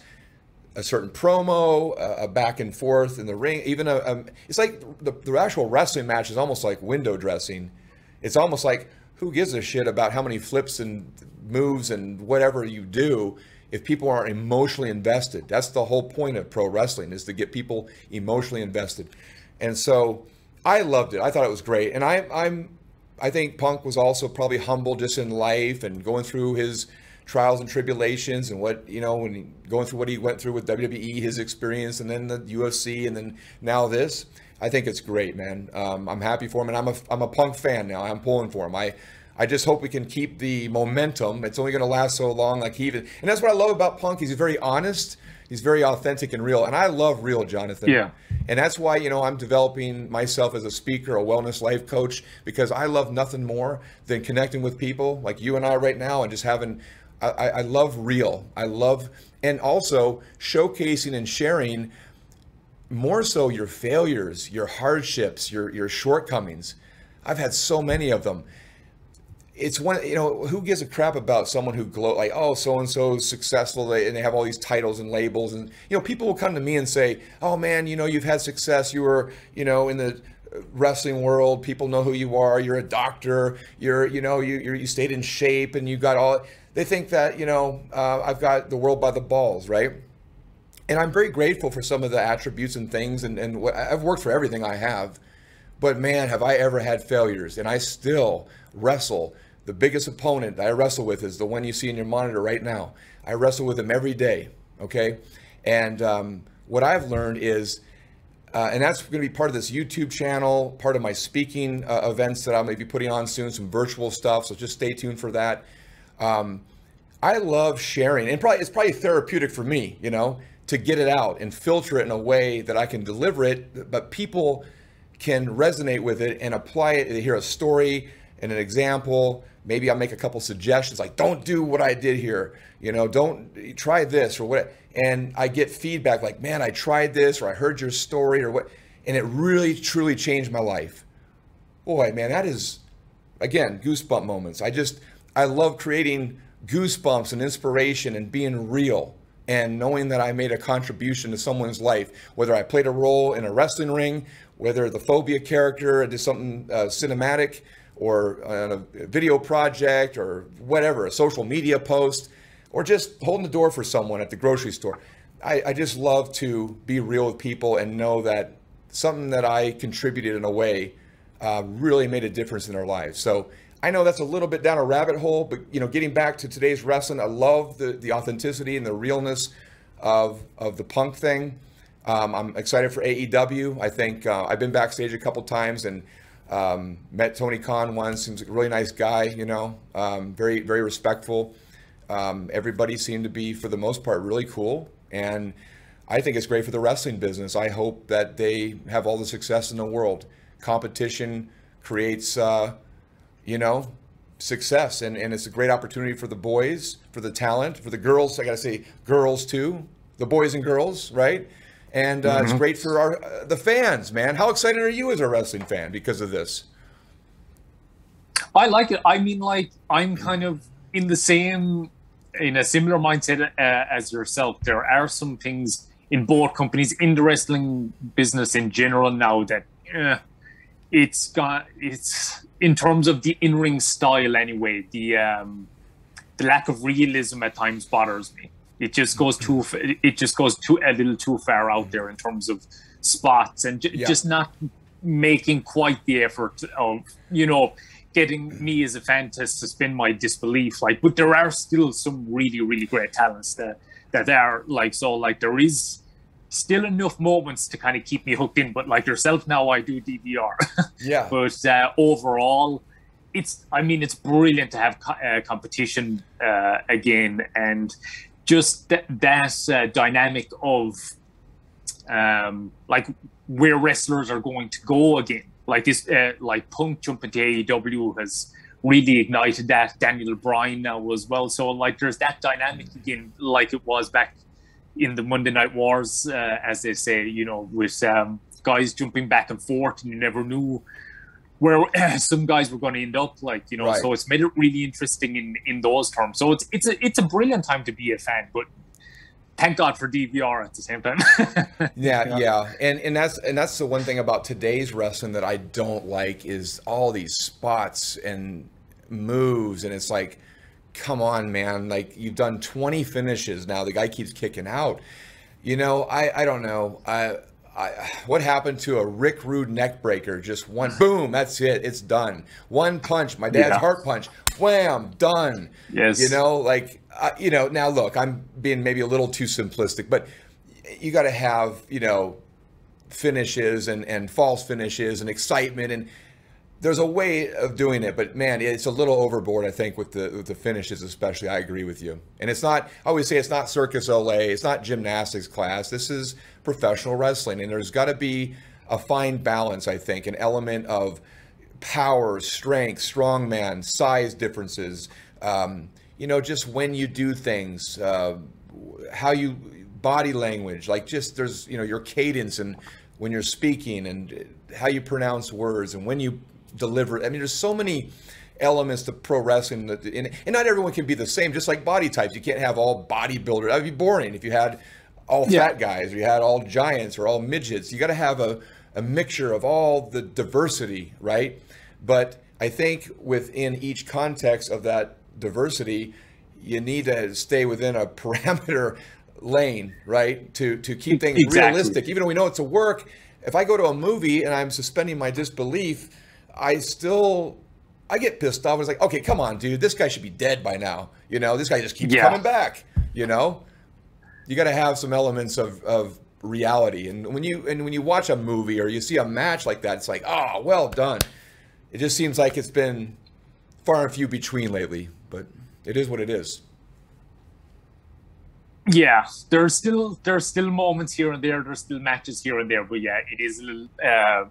Speaker 2: a certain promo, a, a back and forth in the ring. Even a, a it's like the, the actual wrestling match is almost like window dressing. It's almost like who gives a shit about how many flips and moves and whatever you do if people aren't emotionally invested. That's the whole point of pro wrestling is to get people emotionally invested. And so I loved it. I thought it was great. And I, I'm, I think Punk was also probably humble just in life and going through his trials and tribulations and what you know when he, going through what he went through with WWE, his experience, and then the UFC, and then now this. I think it's great, man. Um, I'm happy for him, and I'm a I'm a Punk fan now. I'm pulling for him. I I just hope we can keep the momentum. It's only going to last so long. Like he even, and that's what I love about Punk. He's very honest. He's very authentic and real, and I love real Jonathan.
Speaker 1: Yeah.
Speaker 2: And that's why, you know, I'm developing myself as a speaker, a wellness life coach, because I love nothing more than connecting with people like you and I right now and just having, I, I love real. I love, and also showcasing and sharing more so your failures, your hardships, your, your shortcomings. I've had so many of them it's one you know who gives a crap about someone who glow like oh so and so successful and they have all these titles and labels and you know people will come to me and say oh man you know you've had success you were you know in the wrestling world people know who you are you're a doctor you're you know you you stayed in shape and you got all they think that you know uh, I've got the world by the balls right? And I'm very grateful for some of the attributes and things and and I've worked for everything I have but man have I ever had failures and I still wrestle the biggest opponent I wrestle with is the one you see in your monitor right now. I wrestle with him every day, okay? And um, what I've learned is, uh, and that's going to be part of this YouTube channel, part of my speaking uh, events that I may be putting on soon, some virtual stuff. So just stay tuned for that. Um, I love sharing, and probably it's probably therapeutic for me, you know, to get it out and filter it in a way that I can deliver it, but people can resonate with it and apply it. They hear a story and an example maybe I'll make a couple suggestions like don't do what I did here, you know, don't try this or what and I get feedback like, "Man, I tried this or I heard your story or what." And it really truly changed my life. Boy, man, that is again, goosebump moments. I just I love creating goosebumps and inspiration and being real and knowing that I made a contribution to someone's life, whether I played a role in a wrestling ring, whether the Fobia character did something uh, cinematic, or on a video project or whatever, a social media post, or just holding the door for someone at the grocery store. I, I just love to be real with people and know that something that I contributed in a way uh, really made a difference in their lives. So I know that's a little bit down a rabbit hole, but you know, getting back to today's wrestling, I love the the authenticity and the realness of of the punk thing. Um, I'm excited for AEW. I think uh, I've been backstage a couple times and um, met Tony Khan once. Seems like a really nice guy, you know, um, very very respectful. Um, everybody seemed to be, for the most part, really cool, and I think it's great for the wrestling business. I hope that they have all the success in the world. Competition creates, uh, you know, success, and, and it's a great opportunity for the boys, for the talent, for the girls. I got to say, girls too, the boys and girls, right? And uh, mm-hmm. it's great for our uh, the fans, man. How excited are you as a wrestling fan because of this?
Speaker 1: I like it. I mean, like I'm kind of in the same, in a similar mindset uh, as yourself. There are some things in both companies in the wrestling business in general now that uh, it's got it's in terms of the in-ring style anyway the um the lack of realism at times bothers me it just goes too it just goes too a little too far out there in terms of spots and j- yeah. just not making quite the effort of you know getting me as a fan to suspend my disbelief like but there are still some really really great talents that that are like so like there is still enough moments to kind of keep me hooked in. But like yourself now, I do DVR.
Speaker 2: Yeah.
Speaker 1: but uh, overall, it's I mean it's brilliant to have co- uh, competition uh, again and just th- that uh, dynamic of um, like where wrestlers are going to go again. Like this, uh, like Punk jumping to AEW has really ignited that. Daniel Bryan now as well. So like there's that dynamic again, like it was back in the Monday Night Wars, uh, as they say, you know, with um, guys jumping back and forth, and you never knew where uh, some guys were going to end up. Like you know, right. so it's made it really interesting in in those terms. So it's it's a it's a brilliant time to be a fan, but. Thank God for DVR at the same time.
Speaker 2: yeah, yeah, yeah, and and that's and that's the one thing about today's wrestling that I don't like is all these spots and moves, and it's like, come on, man. Like you've done 20 finishes now. The guy keeps kicking out. You know, I, I don't know. I, I, what happened to a Rick Rude neck breaker? Just one boom, that's it. It's done. One punch, my dad's yeah. heart punch, wham, done.
Speaker 1: Yes.
Speaker 2: You know, like uh, you know. Now look, I'm being maybe a little too simplistic, but you got to have you know finishes and and false finishes and excitement and there's a way of doing it, but man, it's a little overboard. I think with the with the finishes, especially. I agree with you. And it's not. I always say it's not Cirque du Soleil. It's not gymnastics class. This is professional wrestling, and there's got to be a fine balance. I think an element of power, strength, strongman, size differences. Um, you know, just when you do things, uh, how you body language, like just there's you know your cadence and when you're speaking and how you pronounce words and when you deliver. I mean, there's so many elements to pro wrestling that, and, and not everyone can be the same. Just like body types, you can't have all bodybuilders. That'd be boring if you had all yeah. fat guys, you had all giants, or all midgets. You got to have a a mixture of all the diversity, right? But I think within each context of that diversity, you need to stay within a parameter lane, right? To to keep things exactly. realistic. Even though we know it's a work, if I go to a movie and I'm suspending my disbelief, I still I get pissed off. I was like, okay, come on, dude, this guy should be dead by now. You know, this guy just keeps yeah. coming back. You know, you got to have some elements of of reality. And when you and when you watch a movie or you see a match like that, it's like, oh, well done. It just seems like it's been far and few between lately, but it is what it is.
Speaker 1: Yeah, there's still there's still moments here and there. There's still matches here and there, but yeah, it is a little. Uh,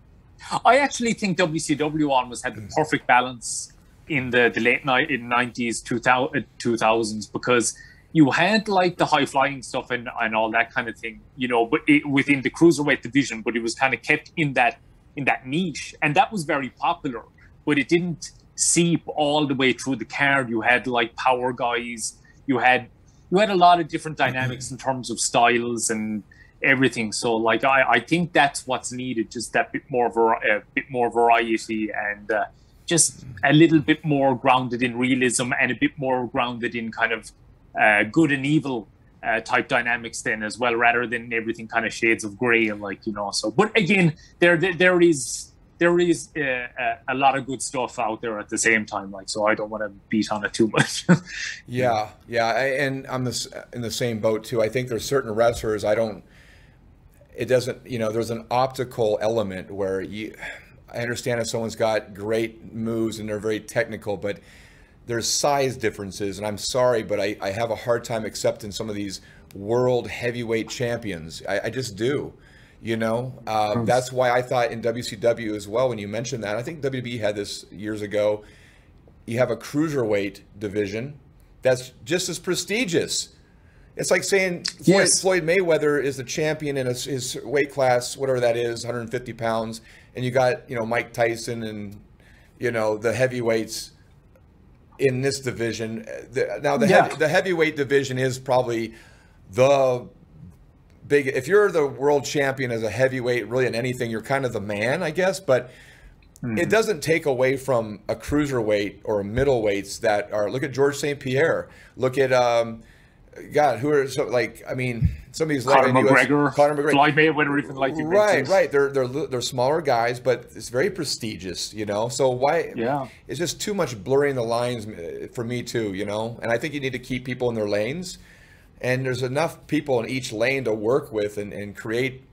Speaker 1: I actually think WCW almost had the perfect balance in the, the late night in 90s 2000, 2000s because you had like the high flying stuff and, and all that kind of thing you know but it, within the cruiserweight division but it was kind of kept in that in that niche. And that was very popular but it didn't seep all the way through the card. You had like power guys. You had you had a lot of different dynamics in terms of styles and everything. So like I, I think that's what's needed, just that bit more a bit more variety and uh, just a little bit more grounded in realism and a bit more grounded in kind of uh, good and evil uh, type dynamics then as well, rather than everything kind of shades of gray and like you know. So, but again, there there, is there is uh, uh, a lot of good stuff out there at the same time like so i don't want to beat on it too much
Speaker 2: yeah yeah and i'm this in the same boat too i think there's certain wrestlers i don't it doesn't, you know, there's an optical element where you, I understand if someone's got great moves and they're very technical, but there's size differences. And I'm sorry, but I, I have a hard time accepting some of these world heavyweight champions. I, I just do. You know, uh, that's why I thought in WCW as well, when you mentioned that, I think WWE had this years ago. You have a cruiserweight division that's just as prestigious. It's like saying Floyd. Floyd Mayweather is the champion in his, his, weight class, whatever that is, 150 pounds, and you got you know Mike Tyson and you know the heavyweights in this division. The, now the yeah. heavy, the heavyweight division is probably the big. If you're the world champion as a heavyweight, really in anything, you're kind of the man, I guess. But mm-hmm. it doesn't take away from a cruiserweight or a middleweights that are. Look at George St. Pierre. Look at. Um, God, who are so like? I mean, some of these
Speaker 1: Conor McGregor, US, Conor McGregor, Floyd Mayweather, even like
Speaker 2: right, right. They're they're they're smaller guys, but it's very prestigious, you know. So why?
Speaker 1: Yeah,
Speaker 2: it's just too much blurring the lines uh, for me too, you know. And I think you need to keep people in their lanes, and there's enough people in each lane to work with and, and create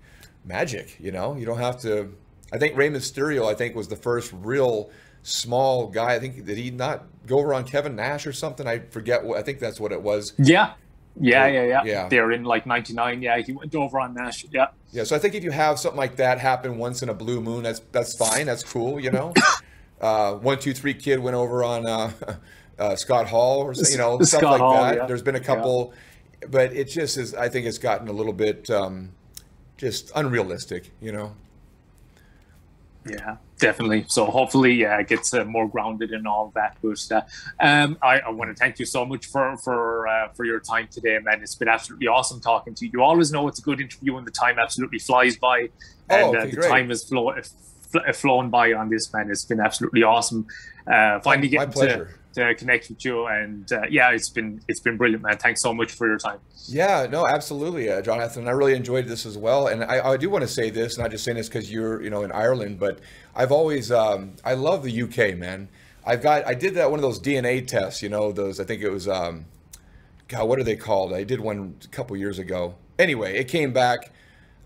Speaker 2: magic. You know, you don't have to. I think Rey Mysterio, I think, was the first real small guy. I think did he not go over on Kevin Nash or something? I forget. What, I think that's what it was.
Speaker 1: Yeah, yeah, yeah, yeah, yeah. They're in like '99. Yeah, he went over on Nash. Yeah.
Speaker 2: Yeah, so I think if you have something like that happen once in a blue moon, that's that's fine. That's cool. You know, uh, one, two, three kid went over on uh, uh, Scott Hall or you know stuff Scott like Hall, that. Yeah. There's been a couple, yeah. but it just is. I think it's gotten a little bit um, just unrealistic. You know.
Speaker 1: Yeah, definitely. So hopefully, yeah, it gets uh, more grounded in all that. But uh, um, I, I want to thank you so much for for uh, for your time today, man. It's been absolutely awesome talking to you. You always know it's a good interview, and the time absolutely flies by, oh, and oh, okay, the great. time has flown flown by on this, man. It's been absolutely awesome. Uh, finally getting to to connect with you. And uh, yeah, it's been it's been brilliant, man. Thanks so much for your time.
Speaker 2: Yeah, no, absolutely, uh, Jonathan. I really enjoyed this as well. And I, I do want to say this, not just saying this because you're you know in Ireland, but I've always um, I love the UK, man. I've got I did that one of those DNA tests, you know, those I think it was um, God, what are they called? I did one a couple years ago. Anyway, it came back.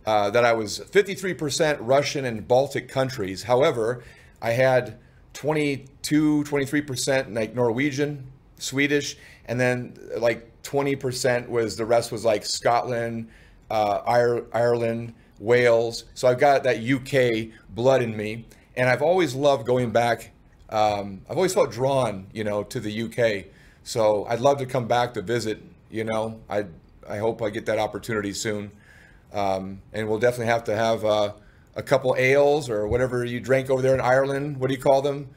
Speaker 2: Uh, that I was 53% Russian and Baltic countries. However, I had 22, 23% like Norwegian, Swedish, and then like 20% was the rest was like Scotland, uh, Ireland, Wales. So I've got that UK blood in me, and I've always loved going back. Um, I've always felt drawn, you know, to the UK. So I'd love to come back to visit. You know, I I hope I get that opportunity soon, um, and we'll definitely have to have. Uh, a couple ales or whatever you drank over there in Ireland. What do you call them?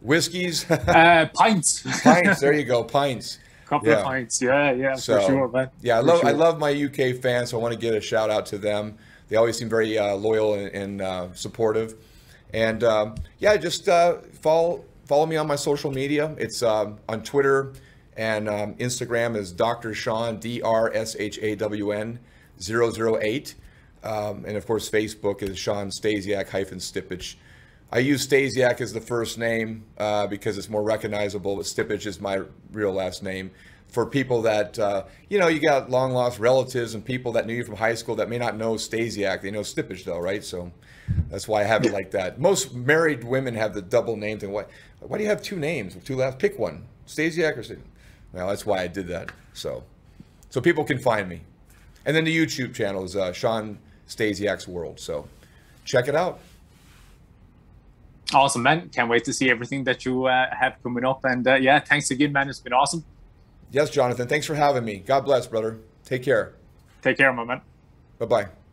Speaker 2: Whiskeys?
Speaker 1: uh, pints.
Speaker 2: pints. There you go. Pints.
Speaker 1: Couple yeah. of pints. Yeah, yeah, so, for sure, man.
Speaker 2: Yeah, I
Speaker 1: for
Speaker 2: love
Speaker 1: sure.
Speaker 2: I love my UK fans, so I want to get a shout out to them. They always seem very uh, loyal and, and uh, supportive. And um, yeah, just uh, follow follow me on my social media. It's um, on Twitter and um, Instagram is Dr. Shawn D R S H A W N 008. Um, and of course, Facebook is Shawn Stasiak hyphen Stipich. I use Stasiak as the first name uh, because it's more recognizable, but Stipich is my real last name. For people that, uh, you know, you got long lost relatives and people that knew you from high school that may not know Stasiak. They know Stipich, though, right? So that's why I have it like that. Most married women have the double name thing. Why, why do you have two names, with two last? Pick one, Stasiak or Stasiak. Well, that's why I did that. So, so people can find me. And then the YouTube channel is uh, Shawn Stasiak's world. So check it out.
Speaker 1: Awesome, man. Can't wait to see everything that you uh, have coming up. And uh, yeah, thanks again, man. It's been awesome.
Speaker 2: Yes, Jonathan. Thanks for having me. God bless, brother. Take care.
Speaker 1: Take care, my man.
Speaker 2: Bye bye.